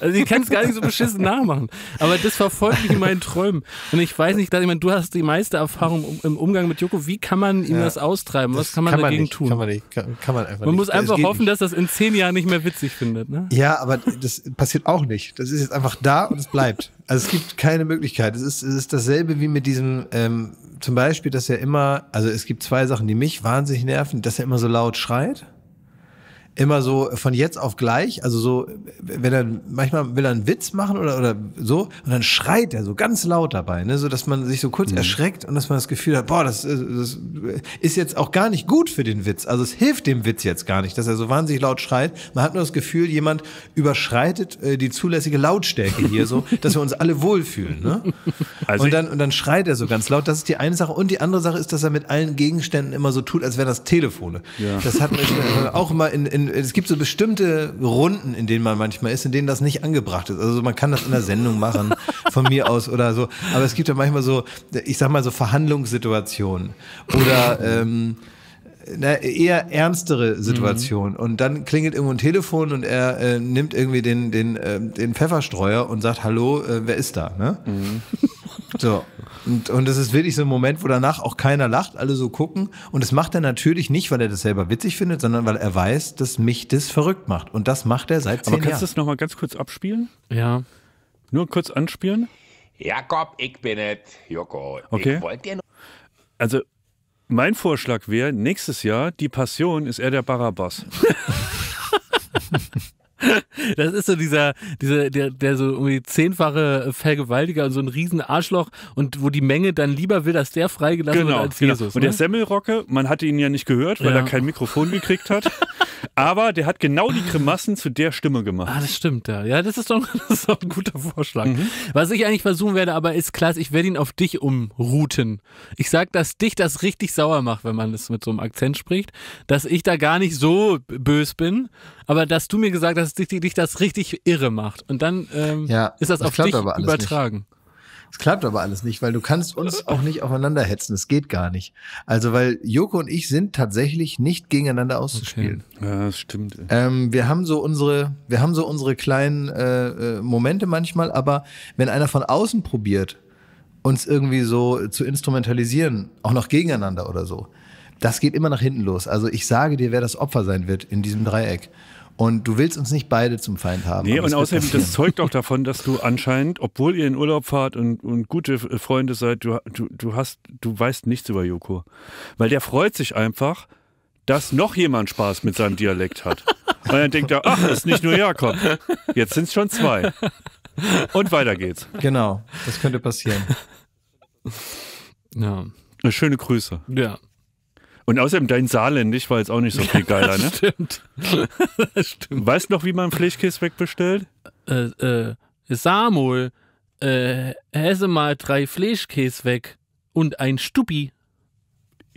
Also ich kann es gar nicht so beschissen nachmachen. Aber das verfolgt mich in meinen Träumen. Und ich weiß nicht, dass ich meine, du hast die meiste Erfahrung im- Umgang mit Joko. Wie kann man ihm Ja. das austreiben? Was kann man dagegen nicht, tun? Kann man nicht. Kann, kann man einfach man nicht. muss einfach geht hoffen, dass das in zehn Jahren nicht mehr witzig findet. Ne? Ja, aber das passiert auch nicht. Das ist jetzt einfach da und es bleibt. Also es gibt keine Möglichkeit. Es ist, es ist dasselbe wie mit diesem, ähm, zum Beispiel, dass er immer, also es gibt zwei Sachen, die mich wahnsinnig nerven, dass er immer so laut schreit. Immer so von jetzt auf gleich, also so, wenn er, manchmal will er einen Witz machen oder, oder so, und dann schreit er so ganz laut dabei, ne, so dass man sich so kurz erschreckt und dass man das Gefühl hat, boah, das, äh, das ist jetzt auch gar nicht gut für den Witz. Also es hilft dem Witz jetzt gar nicht, dass er so wahnsinnig laut schreit. Man hat nur das Gefühl, jemand überschreitet äh, die zulässige Lautstärke hier so, (laughs) dass wir uns alle wohlfühlen, ne? Also und dann, und dann schreit er so ganz laut. Das ist die eine Sache. Und die andere Sache ist, dass er mit allen Gegenständen immer so tut, als wären das Telefone. Das hat man auch immer in, in, es gibt so bestimmte Runden, in denen man manchmal ist, in denen das nicht angebracht ist. Also man kann das in der Sendung machen, von mir aus oder so. Aber es gibt ja manchmal so, ich sag mal so Verhandlungssituationen oder, ähm, na, eher ernstere Situation. Und dann klingelt irgendwo ein Telefon und er äh, nimmt irgendwie den, den, äh, den Pfefferstreuer und sagt, hallo, äh, wer ist da? Ne? So. Und, und das ist wirklich so ein Moment, wo danach auch keiner lacht, alle so gucken. Und das macht er natürlich nicht, weil er das selber witzig findet, sondern weil er weiß, dass mich das verrückt macht. Und das macht er seit zehn aber kannst du das nochmal ganz kurz abspielen? Ja. Nur kurz anspielen? Jakob, ich bin es, Joko. Okay. Ich wollte dir nur Also, mein Vorschlag wäre, nächstes Jahr, die Passion ist er der Barabbas. (laughs) (laughs) Das ist so dieser, dieser der, der so irgendwie zehnfache Vergewaltiger und so ein riesen Arschloch und wo die Menge dann lieber will, dass der freigelassen wird Genau. als genau. Jesus. Und ne? der Semmelrocke, man hatte ihn ja nicht gehört, weil Ja. er kein Mikrofon gekriegt hat. (laughs) Aber der hat genau die Grimassen zu der Stimme gemacht. Ah, das stimmt, ja. Ja, das ist doch, (laughs) das ist doch ein guter Vorschlag. Mhm. Was ich eigentlich versuchen werde, aber ist klar, ich werde ihn auf dich umrouten. Ich sag, dass dich das richtig sauer macht, wenn man das mit so einem Akzent spricht, dass ich da gar nicht so bös bin, aber dass du mir gesagt hast, dass dich, dich das richtig irre macht. Und dann ähm, Ja, ist das, das auf dich aber alles übertragen. Es klappt aber alles nicht, weil du kannst uns (laughs) auch nicht aufeinander hetzen. Es geht gar nicht. Also, weil Joko und ich sind tatsächlich nicht gegeneinander auszuspielen. Ja, das stimmt. Ähm, wir haben so unsere, wir haben so unsere kleinen äh, äh, Momente manchmal, aber wenn einer von außen probiert, uns irgendwie so zu instrumentalisieren, auch noch gegeneinander oder so, das geht immer nach hinten los. Also ich sage dir, wer das Opfer sein wird in diesem Dreieck. Und du willst uns nicht beide zum Feind haben. Nee, und außerdem, passieren. das zeugt auch (laughs) davon, dass du anscheinend, obwohl ihr in Urlaub fahrt und, und gute Freunde seid, du, du, du hast, du weißt nichts über Joko. Weil der freut sich einfach, dass noch jemand Spaß mit seinem Dialekt hat. Und dann denkt er, ach, das ist nicht nur Jakob. Jetzt sind es schon zwei. Und weiter geht's. Genau, das könnte passieren. Ja. Schöne Grüße. Ja. Und außerdem dein Saarländisch war jetzt auch nicht so viel (laughs) geiler, ne? Stimmt. (laughs) das stimmt. Weißt du noch, wie man Fleischkäse wegbestellt? Äh, äh, Samuel, äh, hässe mal drei Fleischkäse weg und ein Stuppi.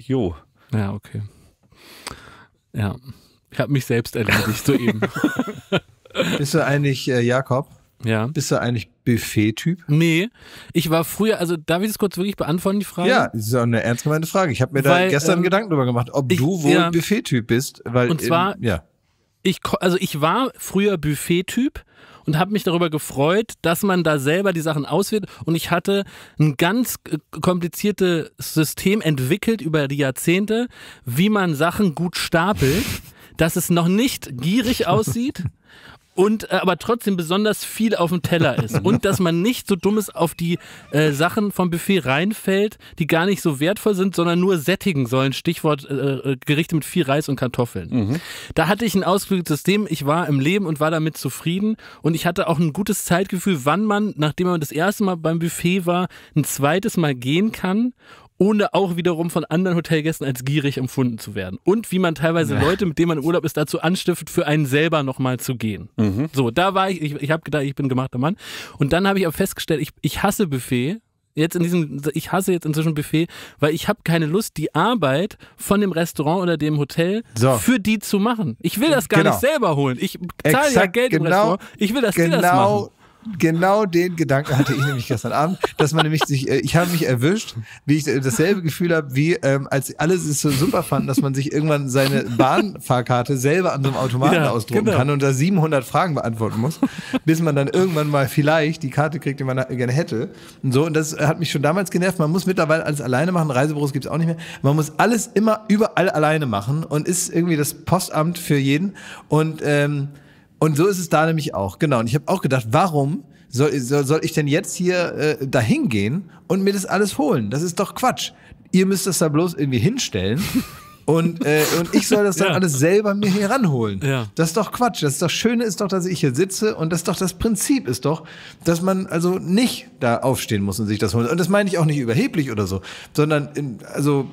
Jo. Ja, okay. Ja. Ich habe mich selbst erledigt soeben. (laughs) Bist du eigentlich, äh, Jakob, ja. bist du eigentlich Buffet-Typ? Nee, ich war früher, also darf ich das kurz wirklich beantworten, die Frage? Ja, das ist auch eine ernst gemeinte Frage. Ich habe mir da Weil, gestern ähm, Gedanken drüber gemacht, ob ich- du wohl ja. Buffet-Typ bist. Weil, Und zwar- ähm, ja. ich, also ich war früher Buffet-Typ und habe mich darüber gefreut, dass man da selber die Sachen auswählt. Und ich hatte ein ganz kompliziertes System entwickelt über die Jahrzehnte, wie man Sachen gut stapelt, dass es noch nicht gierig aussieht. Und äh, aber trotzdem besonders viel auf dem Teller ist. Und dass man nicht so dummes auf die äh, Sachen vom Buffet reinfällt, die gar nicht so wertvoll sind, sondern nur sättigen sollen. Stichwort äh, äh, Gerichte mit viel Reis und Kartoffeln. Da hatte ich ein ausgeklügeltes System, ich war im Leben und war damit zufrieden und ich hatte auch ein gutes Zeitgefühl, wann man, nachdem man das erste Mal beim Buffet war, ein zweites Mal gehen kann. Ohne auch wiederum von anderen Hotelgästen als gierig empfunden zu werden. Und wie man teilweise Leute, mit denen man im Urlaub ist, dazu anstiftet, für einen selber nochmal zu gehen. So, da war ich, ich, ich habe gedacht, ich bin ein gemachter Mann. Und dann habe ich aber festgestellt, ich, ich hasse Buffet. Jetzt in diesem, ich hasse jetzt inzwischen Buffet, weil ich habe keine Lust, die Arbeit von dem Restaurant oder dem Hotel So. für die zu machen. Ich will das gar Genau. nicht selber holen. Ich zahle ja Geld im genau- Restaurant. Ich will, dass die das genau, machen. genau den Gedanken hatte ich nämlich gestern Abend, dass man nämlich sich, äh, ich habe mich erwischt, wie ich äh, dasselbe Gefühl habe, wie ähm, als alle es so super fanden, dass man sich irgendwann seine Bahnfahrkarte selber an so einem Automaten Ja, ausdrucken genau. kann und da 700 Fragen beantworten muss, bis man dann irgendwann mal vielleicht die Karte kriegt, die man gerne hätte. Und so, und das hat mich schon damals genervt. Man muss mittlerweile alles alleine machen, Reisebüros gibt's auch nicht mehr. Man muss alles immer überall alleine machen und ist irgendwie das Postamt für jeden. Und ähm, und so ist es da nämlich auch. Genau. Und ich habe auch gedacht, warum soll, soll, soll ich denn jetzt hier äh, dahin gehen und mir das alles holen? Das ist doch Quatsch. Ihr müsst das da bloß irgendwie hinstellen. (laughs) Und, äh, und ich soll das dann Ja. alles selber mir hier ranholen. Ja. Das ist doch Quatsch. Das ist doch Schöne ist doch, dass ich hier sitze und das ist doch das Prinzip ist doch, dass man also nicht da aufstehen muss und sich das holen. Und das meine ich auch nicht überheblich oder so, sondern in, also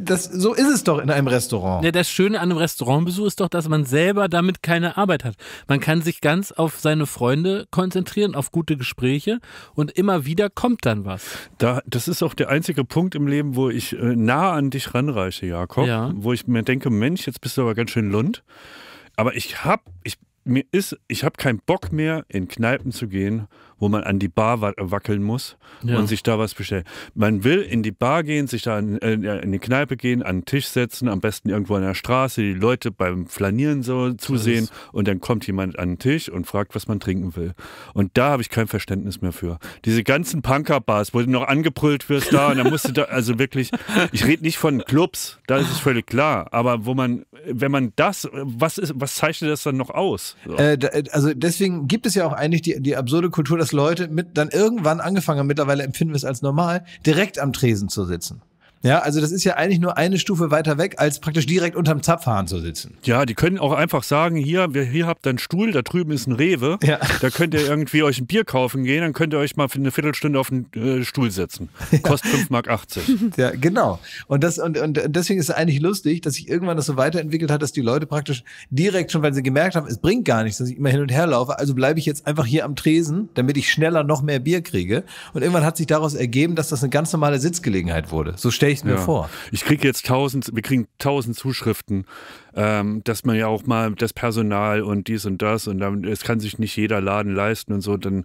das so ist es doch in einem Restaurant. Ja, das Schöne an einem Restaurantbesuch ist doch, dass man selber damit keine Arbeit hat. Man kann sich ganz auf seine Freunde konzentrieren, auf gute Gespräche und immer wieder kommt dann was. Da, das ist auch der einzige Punkt im Leben, wo ich äh, nah an dich ranreiche, Jakob. Ja. Wo ich mir denke, Mensch, jetzt bist du aber ganz schön lund. Aber ich hab, ich, mir ist, ich habe keinen Bock mehr, in Kneipen zu gehen, wo man an die Bar wa wackeln muss Ja. und sich da was bestellen. Man will in die Bar gehen, sich da in, äh, in die Kneipe gehen, an den Tisch setzen, am besten irgendwo an der Straße, die Leute beim Flanieren so zusehen und dann kommt jemand an den Tisch und fragt, was man trinken will. Und da habe ich kein Verständnis mehr für. Diese ganzen Punker-Bars, wo du noch angebrüllt wirst da und dann musst du da, also wirklich, ich rede nicht von Clubs, da ist es völlig klar, aber wo man, wenn man das, was ist, was zeichnet das dann noch aus? So. Äh, da- also deswegen gibt es ja auch eigentlich die, die absurde Kultur, dass Leute mit dann irgendwann angefangen haben, mittlerweile empfinden wir es als normal, direkt am Tresen zu sitzen. Ja, also das ist ja eigentlich nur eine Stufe weiter weg, als praktisch direkt unterm Zapfhahn zu sitzen. Ja, die können auch einfach sagen, hier, hier habt ihr einen Stuhl, da drüben ist ein Rewe, Ja. da könnt ihr irgendwie euch ein Bier kaufen gehen, dann könnt ihr euch mal für eine Viertelstunde auf den äh, Stuhl setzen. Kostet 5,80 Mark. Ja, genau. Und das und, und deswegen ist es eigentlich lustig, dass sich irgendwann das so weiterentwickelt hat, dass die Leute praktisch direkt schon, weil sie gemerkt haben, es bringt gar nichts, dass ich immer hin und her laufe, also bleibe ich jetzt einfach hier am Tresen, damit ich schneller noch mehr Bier kriege. Und irgendwann hat sich daraus ergeben, dass das eine ganz normale Sitzgelegenheit wurde. So stelle ich es mir vor. Ich kriege jetzt tausend, wir kriegen tausend Zuschriften, ähm, dass man ja auch mal das Personal und dies und das und dann, es kann sich nicht jeder Laden leisten und so, dann,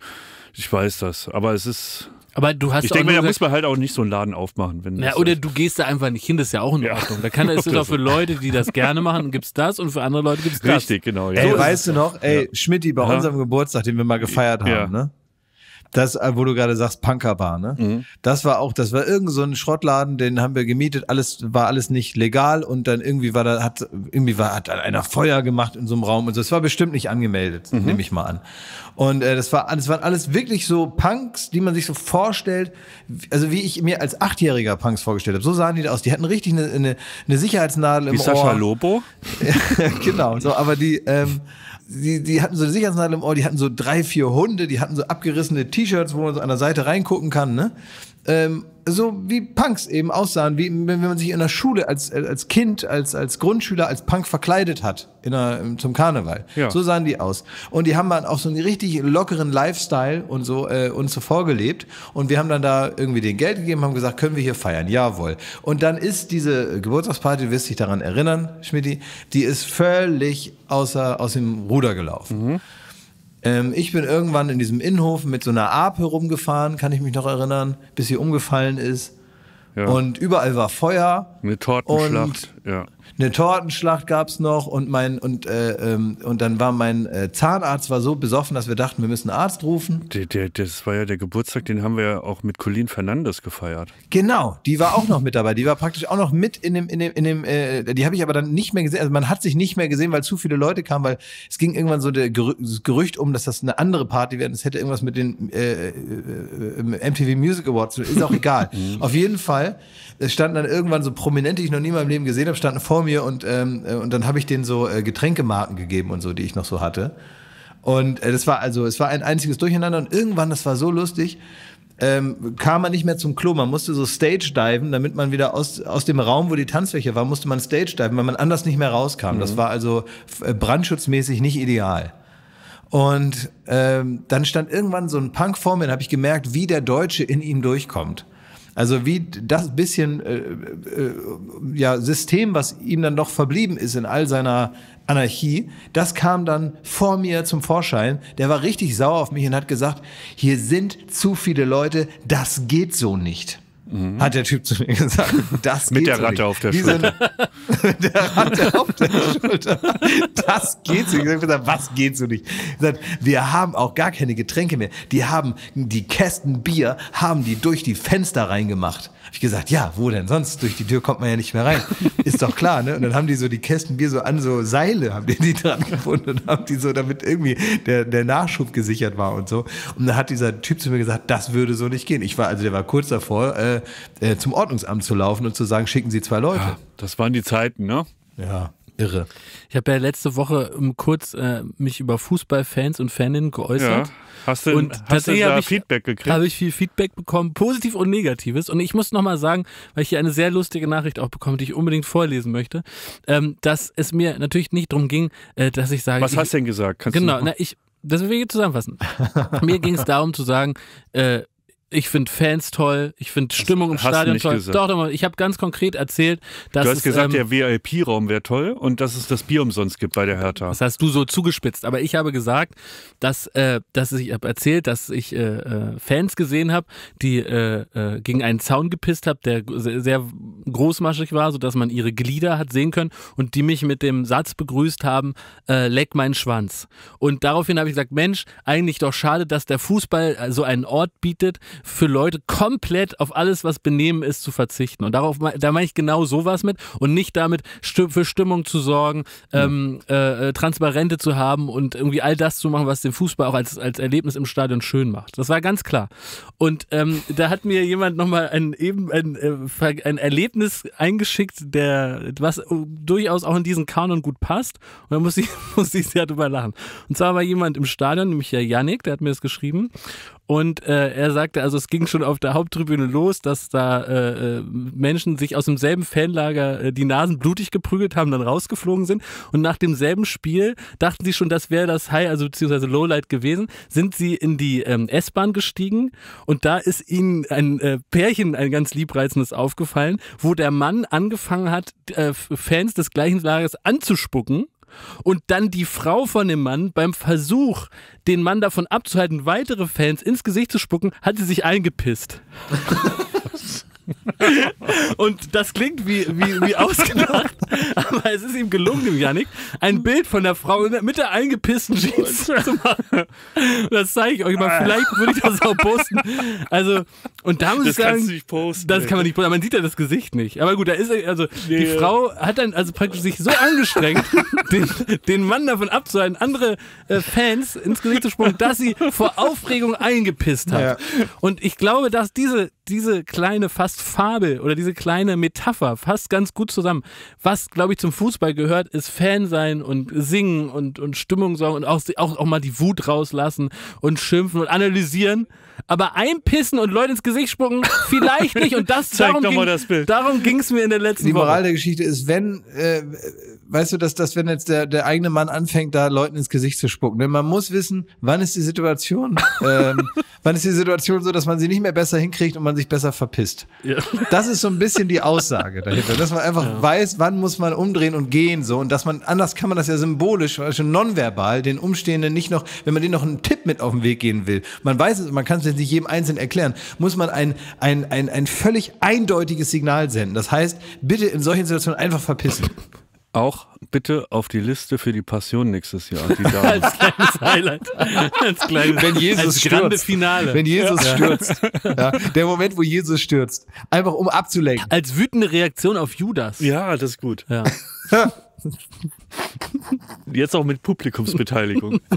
ich weiß das. Aber es ist, Aber du hast ich auch denke mir, da muss man halt auch nicht so einen Laden aufmachen. Wenn Ja, oder ist. du gehst da einfach nicht hin, das ist ja auch in Ja. Ordnung. Da kann (laughs) es ist auch für. Leute, die das gerne machen, gibt's das und für andere Leute gibt's das. Richtig, genau. Ja. Ey, So weißt du noch, ey, Schmidti, bei Ja. unserem Geburtstag, den wir mal gefeiert haben, Ja. ne? Das, äh, wo du gerade sagst, Punkerbar, ne? Mhm. Das war auch, das war irgend so ein Schrottladen, den haben wir gemietet, alles, war alles nicht legal und dann irgendwie war da, hat, irgendwie war, hat da einer Feuer gemacht in so einem Raum und so. Es war bestimmt nicht angemeldet, Mhm. nehme ich mal an. Und äh, das war, das waren alles wirklich so Punks, die man sich so vorstellt, also wie ich mir als Achtjähriger Punks vorgestellt habe. So sahen die aus. Die hatten richtig eine, eine, eine Sicherheitsnadel im Wie Sascha Ohr. Lobo? (laughs) genau, so, aber die, ähm, die, die hatten so eine Sicherheitsnadel im Ohr, die hatten so drei, vier Hunde, die hatten so abgerissene T-Shirts, wo man so an der Seite reingucken kann, ne? ähm, so wie Punks eben aussahen, wie wenn man sich in der Schule als, als Kind, als, als Grundschüler, als Punk verkleidet hat in der, zum Karneval. Ja. So sahen die aus. Und die haben dann auch so einen richtig lockeren Lifestyle und so äh, uns so vorgelebt. Und wir haben dann da irgendwie den Geld gegeben, haben gesagt, können wir hier feiern? Jawohl. Und dann ist diese Geburtstagsparty, du wirst dich daran erinnern, Schmidti, die ist völlig außer, aus dem Ruder gelaufen. Ähm, ich bin irgendwann in diesem Innenhof mit so einer Ape rumgefahren, kann ich mich noch erinnern, bis sie umgefallen ist. Ja. Und überall war Feuer. Eine Tortenschlacht. Ja. Eine Tortenschlacht gab's noch und mein und äh, ähm, und dann war mein äh, Zahnarzt war so besoffen, dass wir dachten, wir müssen einen Arzt rufen. Der, der, das war ja der Geburtstag, den haben wir ja auch mit Colin Fernandes gefeiert. Genau, die war auch noch mit dabei. Die war praktisch auch noch mit in dem in dem in dem. Äh, die habe ich aber dann nicht mehr gesehen. Also man hat sich nicht mehr gesehen, weil zu viele Leute kamen, weil es ging irgendwann so der Gerü das Gerücht um, dass das eine andere Party wäre. Es hätte irgendwas mit den äh, äh, äh, MTV Music Awards. zu tun. Ist auch egal. (laughs) Auf jeden Fall. Es standen dann irgendwann so Prominente, die ich noch nie in meinem Leben gesehen habe, standen vor mir und ähm, äh, und dann habe ich denen so äh, Getränkemarken gegeben und so, die ich noch so hatte. Und äh, das war also, es war ein einziges Durcheinander und irgendwann, das war so lustig, ähm, kam man nicht mehr zum Klo. Man musste so Stage diven, damit man wieder aus, aus dem Raum, wo die Tanzfläche war, musste man Stage diven, weil man anders nicht mehr rauskam. Das war also äh, brandschutzmäßig nicht ideal. Und ähm, dann stand irgendwann so ein Punk vor mir und habe ich gemerkt, wie der Deutsche in ihm durchkommt. Also wie das bisschen äh, äh, ja, System, was ihm dann noch verblieben ist in all seiner Anarchie, das kam dann vor mir zum Vorschein. Der war richtig sauer auf mich und hat gesagt, hier sind zu viele Leute, das geht so nicht. Hat der Typ zu mir gesagt. Das Mit geht der so Ratte nicht. auf der so eine- (laughs) mit der Ratte auf der Schulter. Das geht so nicht. Ich hab gesagt, was geht so nicht? Gesagt, wir haben auch gar keine Getränke mehr. Die haben die Kästen Bier, haben die durch die Fenster reingemacht. Hab ich gesagt, ja, wo denn sonst? Durch die Tür kommt man ja nicht mehr rein. Ist doch klar, ne? Und dann haben die so die Kästen Bier so an so Seile, haben die, die dran gefunden und haben die so, damit irgendwie der, der Nachschub gesichert war und so. Und dann hat dieser Typ zu mir gesagt, das würde so nicht gehen. Ich war, also der war kurz davor, äh, äh, zum Ordnungsamt zu laufen und zu sagen, schicken Sie zwei Leute. Das waren die Zeiten, ne? Ja, irre. Ich habe ja letzte Woche ähm, kurz äh, mich über Fußballfans und Faninnen geäußert. Ja. Hast du, Und hast du tatsächlich da habe ich, Feedback gekriegt? habe ich viel Feedback bekommen, positiv und negatives. Und ich muss nochmal sagen, weil ich hier eine sehr lustige Nachricht auch bekomme, die ich unbedingt vorlesen möchte, ähm, dass es mir natürlich nicht darum ging, äh, dass ich sage, Was ich, hast du denn gesagt? Kannst Genau, du na, ich, das will ich jetzt zusammenfassen. Mir ging es darum zu sagen, äh, ich finde Fans toll, ich finde Stimmung im Stadion toll. gesagt. Doch, doch, ich habe ganz konkret erzählt, dass Du hast es, gesagt, ähm, der VIP-Raum wäre toll und dass es das Bier umsonst gibt bei der Hertha. Das hast du so zugespitzt. Aber ich habe gesagt, dass, äh, dass ich habe erzählt, dass ich äh, äh, Fans gesehen habe, die äh, äh, gegen einen Zaun gepisst haben, der sehr, sehr großmaschig war, sodass man ihre Glieder hat sehen können und die mich mit dem Satz begrüßt haben, äh, leck meinen Schwanz. Und daraufhin habe ich gesagt, Mensch, eigentlich doch schade, dass der Fußball so einen Ort bietet, für Leute komplett auf alles, was Benehmen ist, zu verzichten. Und darauf, da meine ich genau sowas mit und nicht damit für Stimmung zu sorgen, ähm, äh, äh, Transparente zu haben und irgendwie all das zu machen, was den Fußball auch als, als Erlebnis im Stadion schön macht. Das war ganz klar. Und ähm, da hat mir jemand nochmal ein, eben ein, äh, ein Erlebnis eingeschickt, der, was äh, durchaus auch in diesen Kanon gut passt. Und da muss ich, (laughs) muss ich sehr drüber lachen. Und zwar war jemand im Stadion, nämlich der Yannick, der hat mir das geschrieben. Und äh, er sagte, also es ging schon auf der Haupttribüne los, dass da äh, äh, Menschen sich aus demselben Fanlager äh, die Nasen blutig geprügelt haben, dann rausgeflogen sind. Und nach demselben Spiel dachten sie schon, das wäre das High, also beziehungsweise Lowlight gewesen, sind sie in die ähm, S-Bahn gestiegen und da ist ihnen ein äh, Pärchen, ein ganz liebreizendes aufgefallen, wo der Mann angefangen hat, äh, Fans des gleichen Lagers anzuspucken. Und dann die Frau von dem Mann beim Versuch, den Mann davon abzuhalten, weitere Fans ins Gesicht zu spucken, hat sie sich eingepisst. (laughs) (laughs) Und das klingt wie, wie, wie ausgedacht, (laughs) aber es ist ihm gelungen, dem Yannick, ein Bild von der Frau mit der eingepissten Jeans zu machen. Das zeige ich euch mal. Vielleicht würde ich das auch posten. Also, und da muss Das ich sagen, kannst du nicht posten. das ey. kann man nicht, man sieht ja das Gesicht nicht. Aber gut, da ist er, also die Nee. Frau hat dann also praktisch sich so angestrengt, (laughs) den, den Mann davon abzuhalten, andere äh, Fans ins Gesicht zu spucken, dass sie vor Aufregung eingepisst hat. Ja. Und ich glaube, dass diese, diese kleine fast Fabel oder diese kleine Metapher fasst ganz gut zusammen, was, glaube ich, zum Fußball gehört, ist Fan sein und singen und, und Stimmung sorgen und auch, auch, auch mal die Wut rauslassen und schimpfen und analysieren. Aber einpissen und Leute ins Gesicht spucken, vielleicht nicht. Und das (laughs) Zeig darum doch mal ging, das Bild. Darum ging es mir in der letzten Die Moral Woche. der Geschichte ist, wenn, äh, weißt du, dass, dass wenn jetzt der, der eigene Mann anfängt, da Leuten ins Gesicht zu spucken, denn man muss wissen, wann ist die Situation, (laughs) ähm, wann ist die Situation so, dass man sie nicht mehr besser hinkriegt und man sich besser verpisst. Ja. (laughs) Das ist so ein bisschen die Aussage dahinter, dass man einfach weiß, wann muss man umdrehen und gehen so und dass man, anders kann man das ja symbolisch, also nonverbal, den Umstehenden nicht noch, wenn man denen noch einen Tipp mit auf den Weg gehen will, man weiß es, man kann es jetzt nicht jedem Einzelnen erklären, muss man ein, ein, ein, ein völlig eindeutiges Signal senden. Das heißt, bitte in solchen Situationen einfach verpissen. Auch bitte auf die Liste für die Passion nächstes Jahr. (laughs) Als kleines Highlight. Als kleines, Wenn Jesus als grande stürzt. Finale. Wenn Jesus stürzt. (laughs) Ja, der Moment, wo Jesus stürzt. Einfach um abzulenken. als wütende Reaktion auf Judas. ja, das ist gut. Ja. (laughs) (laughs) Jetzt auch mit Publikumsbeteiligung. (laughs)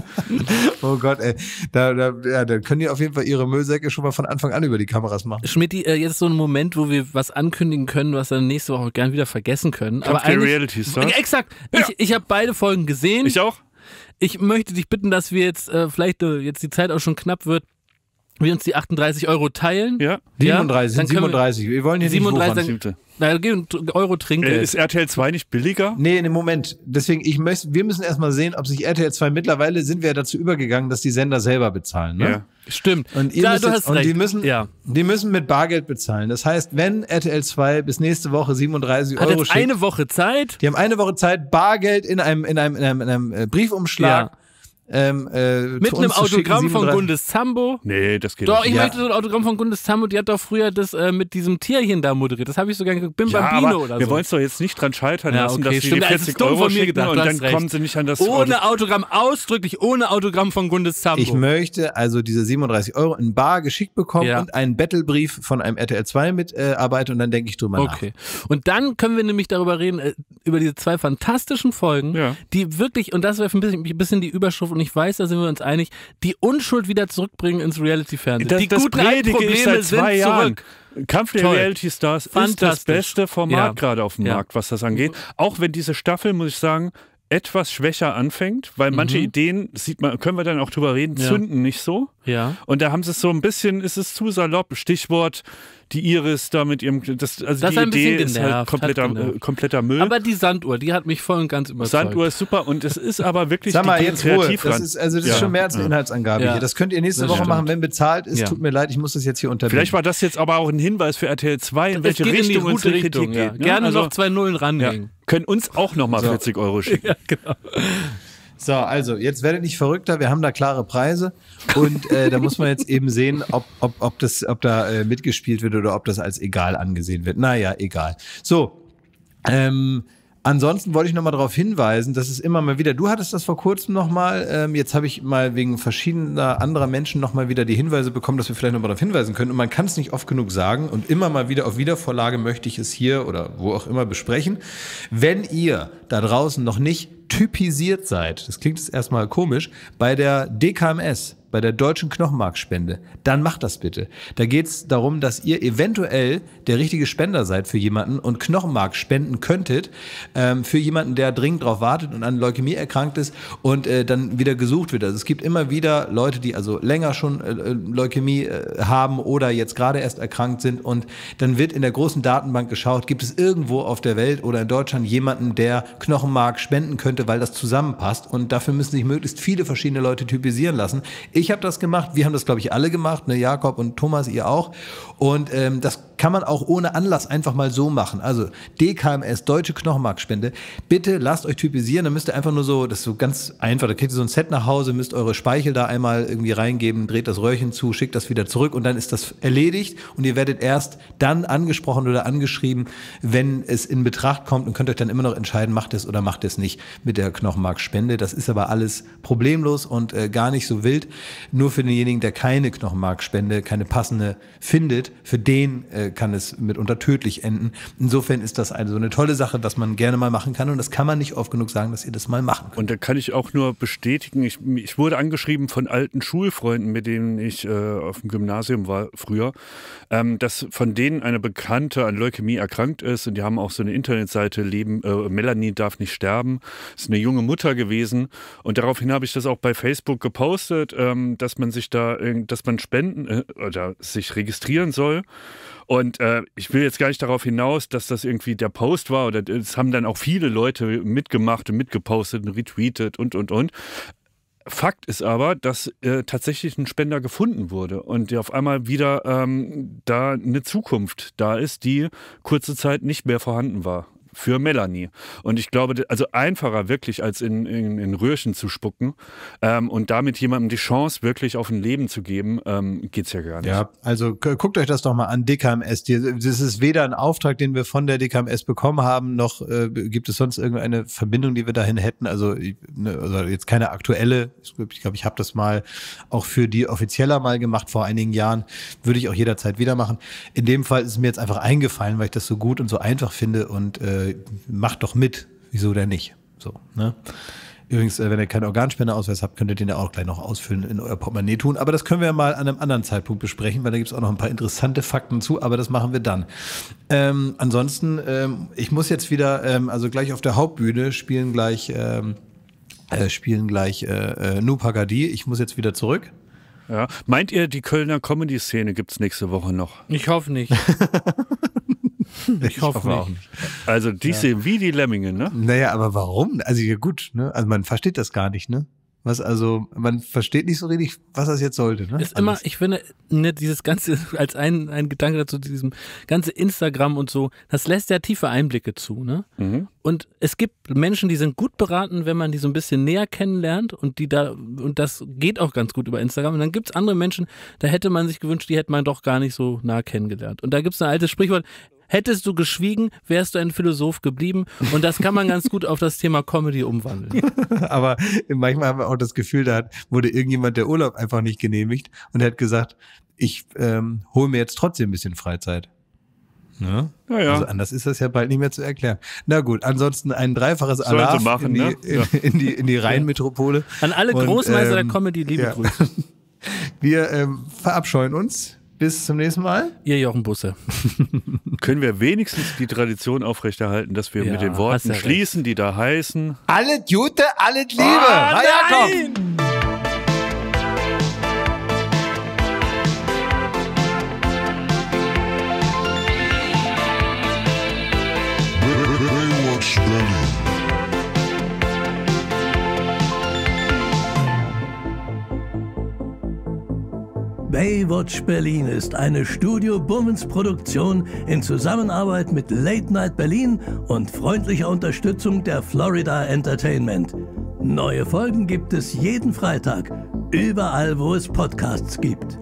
Oh Gott, ey. Da, da, ja, da können die auf jeden Fall ihre Müllsäcke schon mal von Anfang an über die Kameras machen. Schmidt, äh, jetzt so ein Moment, wo wir was ankündigen können, was dann nächste Woche gern wieder vergessen können. Kampf Aber der Reality Stars. Äh, Exakt. Ich, ich habe beide Folgen gesehen. Ich auch? Ich möchte dich bitten, dass wir jetzt, äh, vielleicht äh, jetzt die Zeit auch schon knapp wird, wir uns die 38 Euro teilen. Ja. 37, dann sind können wir- 37. Wir, wollen hier 37 nicht wuchern. Na, geh und Euro Äh, Trinkgeld. ist RTL 2 nicht billiger? Nee, in dem Moment. Deswegen, ich möchte, wir müssen erstmal sehen, ob sich RTL 2 mittlerweile sind wir ja dazu übergegangen, dass die Sender selber bezahlen. Ne? Ja. Stimmt. Und, ihr ja, müsst du jetzt, hast und recht. die müssen, ja. die müssen mit Bargeld bezahlen. Das heißt, wenn RTL 2 bis nächste Woche 37 Hat Euro jetzt schickt, eine Woche Zeit. die haben eine Woche Zeit, Bargeld in einem, in einem, in einem, in einem äh, Briefumschlag. Ja. Ähm, äh, Mit einem schicken, Autogramm von 37 Gundes Zambo. Nee, das geht Doch, nicht. ich Ja. möchte so ein Autogramm von Gundes Zambo. Die hat doch früher das äh, mit diesem Tierchen da moderiert. Das habe ich sogar geguckt. Bim Ja, Bambino aber oder wir so. wollen es doch jetzt nicht dran scheitern Ja, lassen, okay, dass sie stimmt. die Das ist 40 dumm Euro von mir schicken gedacht, und dann recht. kommen sie nicht an das Ohne Autogramm, ausdrücklich ohne Autogramm von Gundes Zambo. Ich möchte also diese 37 Euro in bar geschickt bekommen Ja. und einen Battlebrief von einem RTL 2 mitarbeiten und dann denke ich drüber nach. Okay. Und dann können wir nämlich darüber reden, äh, über diese zwei fantastischen Folgen, Ja. die wirklich, und das wäre ein bisschen, ein bisschen die Überschrift, und ich weiß, da sind wir uns einig, die Unschuld wieder zurückbringen ins Reality-Fernsehen. Das, die das guten Probleme seit zwei sind Jahren. zurück. Kampf der Toll. Reality Stars ist das beste Format Ja. gerade auf dem Ja. Markt, was das angeht. Auch wenn diese Staffel, muss ich sagen, etwas schwächer anfängt, weil manche Ideen, sieht man, können wir dann auch drüber reden, Mhm. Ja. zünden nicht so. Ja. Und da haben sie es so ein bisschen, ist es zu salopp, Stichwort die Iris da mit ihrem, das, also Das die Idee bisschen ist genervt, halt kompletter, genervt. äh, kompletter Müll. Aber die Sanduhr, die hat mich voll und ganz überzeugt. Sanduhr ist super und es ist aber wirklich Sag mal, die jetzt Ruhe. Das ist, also das Ja. ist schon mehr als eine. Inhaltsangabe Ja. hier. Das könnt ihr nächste Das Woche stimmt. machen, wenn bezahlt ist. Ja. Tut mir leid, ich muss das jetzt hier unterbinden. Vielleicht war das jetzt aber auch ein Hinweis für RTL 2, in Es welche in Richtung gute unsere Richtung, Kritik ja. geht. ne? Gerne Also, noch zwei Nullen ja. ranhängen. Können uns auch nochmal 40 Euro schicken. (laughs) Ja, genau. So, also jetzt werdet nicht verrückter, wir haben da klare Preise und äh, da muss man jetzt eben sehen, ob, ob, ob, das, ob da äh, mitgespielt wird oder ob das als egal angesehen wird. Naja, egal. So, ähm, ansonsten wollte ich nochmal darauf hinweisen, dass es immer mal wieder, du hattest das vor kurzem nochmal, ähm, jetzt habe ich mal wegen verschiedener anderer Menschen nochmal wieder die Hinweise bekommen, dass wir vielleicht nochmal darauf hinweisen können und man kann es nicht oft genug sagen und immer mal wieder auf Wiedervorlage möchte ich es hier oder wo auch immer besprechen. Wenn ihr da draußen noch nicht typisiert seid, das klingt jetzt erstmal komisch, bei der DKMS, bei der deutschen Knochenmarkspende, dann macht das bitte. Da geht es darum, dass ihr eventuell der richtige Spender seid für jemanden und Knochenmark spenden könntet ähm, für jemanden, der dringend darauf wartet und an Leukämie erkrankt ist und äh, dann wieder gesucht wird. Also es gibt immer wieder Leute, die also länger schon äh, äh, Leukämie äh, haben oder jetzt gerade erst erkrankt sind und dann wird in der großen Datenbank geschaut, gibt es irgendwo auf der Welt oder in Deutschland jemanden, der Knochenmark spenden könnte, weil das zusammenpasst und dafür müssen sich möglichst viele verschiedene Leute typisieren lassen. Ich habe das gemacht, wir haben das glaube ich alle gemacht, ne Jakob und Thomas, ihr auch. Und ähm, das kann man auch ohne Anlass einfach mal so machen. Also DKMS, Deutsche Knochenmarkspende, bitte lasst euch typisieren, dann müsst ihr einfach nur so, das ist so ganz einfach, da kriegt ihr so ein Set nach Hause, müsst eure Speichel da einmal irgendwie reingeben, dreht das Röhrchen zu, schickt das wieder zurück und dann ist das erledigt und ihr werdet erst dann angesprochen oder angeschrieben, wenn es in Betracht kommt und könnt euch dann immer noch entscheiden, macht es oder macht es nicht mit der Knochenmarkspende. Das ist aber alles problemlos und äh, gar nicht so wild. Nur für denjenigen, der keine Knochenmarkspende, keine passende findet, für den äh, kann es mitunter tödlich enden. Insofern ist das eine so eine tolle Sache, was man gerne mal machen kann und das kann man nicht oft genug sagen, dass ihr das mal machen könnt. Und da kann ich auch nur bestätigen, ich, ich wurde angeschrieben von alten Schulfreunden, mit denen ich äh, auf dem Gymnasium war früher, ähm, dass von denen eine Bekannte an Leukämie erkrankt ist und die haben auch so eine Internetseite, Leben, äh, Melanie darf nicht sterben, ist eine junge Mutter gewesen und daraufhin habe ich das auch bei Facebook gepostet, ähm, dass man sich da, dass man spenden äh, oder sich registrieren soll. Und äh, ich will jetzt gar nicht darauf hinaus, dass das irgendwie der Post war oder es haben dann auch viele Leute mitgemacht und mitgepostet und retweetet und und und. Fakt ist aber, dass äh, tatsächlich ein Spender gefunden wurde und der auf einmal wieder ähm, da eine Zukunft da ist, die kurze Zeit nicht mehr vorhanden war für Melanie. Und ich glaube, also einfacher wirklich als in, in, in Röhrchen zu spucken ähm, und damit jemandem die Chance wirklich auf ein Leben zu geben, ähm, geht's ja gar nicht. Ja, also gu- guckt euch das doch mal an, DKMS. Das ist weder ein Auftrag, den wir von der DKMS bekommen haben, noch äh, gibt es sonst irgendeine Verbindung, die wir dahin hätten. Also, ne, also jetzt keine aktuelle. Ich glaube, ich, ich habe das mal auch für die offizieller mal gemacht vor einigen Jahren. Würde ich auch jederzeit wieder machen. In dem Fall ist es mir jetzt einfach eingefallen, weil ich das so gut und so einfach finde und äh, macht doch mit. Wieso denn nicht? So, ne? Übrigens, äh, wenn ihr keinen Organspendeausweis habt, könnt ihr den ja auch gleich noch ausfüllen in euer Portemonnaie tun. Aber das können wir mal an einem anderen Zeitpunkt besprechen, weil da gibt es auch noch ein paar interessante Fakten zu, aber das machen wir dann. Ähm, ansonsten, ähm, ich muss jetzt wieder, ähm, also gleich auf der Hauptbühne spielen gleich, ähm, äh, spielen gleich äh, äh, Nu Pagadi. Ich muss jetzt wieder zurück. Ja. Meint ihr, die Kölner Comedy-Szene gibt's nächste Woche noch? Ich hoffe nicht. (laughs) (laughs) Ich, hoffe auch nicht. Also die sehen wie die Lemminge, ne? Naja, aber warum? Also ja gut, ne? Also man versteht das gar nicht, ne? Was also, man versteht nicht so richtig, was das jetzt sollte, ne? Ist immer, Alles. ich finde, ne, dieses ganze, (laughs) als ein, ein Gedanke dazu, diesem ganze Instagram und so, das lässt ja tiefe Einblicke zu, ne? Mhm. Und es gibt Menschen, die sind gut beraten, wenn man die so ein bisschen näher kennenlernt und die da, und das geht auch ganz gut über Instagram. Und dann gibt es andere Menschen, da hätte man sich gewünscht, die hätte man doch gar nicht so nah kennengelernt. Und da gibt es ein altes Sprichwort, hättest du geschwiegen, wärst du ein Philosoph geblieben. Und das kann man ganz gut auf das Thema Comedy umwandeln. (laughs) Aber manchmal haben wir auch das Gefühl, da hat, wurde irgendjemand der Urlaub einfach nicht genehmigt und er hat gesagt, ich ähm, hole mir jetzt trotzdem ein bisschen Freizeit. Ne? Ja, ja. Also anders ist das ja bald nicht mehr zu erklären. Na gut, ansonsten ein dreifaches Alarm machen, in, die, ne? in, in die in die Rheinmetropole. An alle Und, Großmeister der ähm, Comedy, liebe ja. Grüße. (laughs) Wir ähm, verabscheuen uns. Bis zum nächsten Mal. Ihr Jochen Busse. (laughs) Können wir wenigstens die Tradition aufrechterhalten, dass wir Ja, mit den Worten ja recht. schließen, die da heißen. Alle Jute, alle Liebe. Ah, Na ja, komm. Baywatch Berlin ist eine Studio Bummens Produktion in Zusammenarbeit mit Late Night Berlin und freundlicher Unterstützung der Florida Entertainment. Neue Folgen gibt es jeden Freitag, überall wo es Podcasts gibt.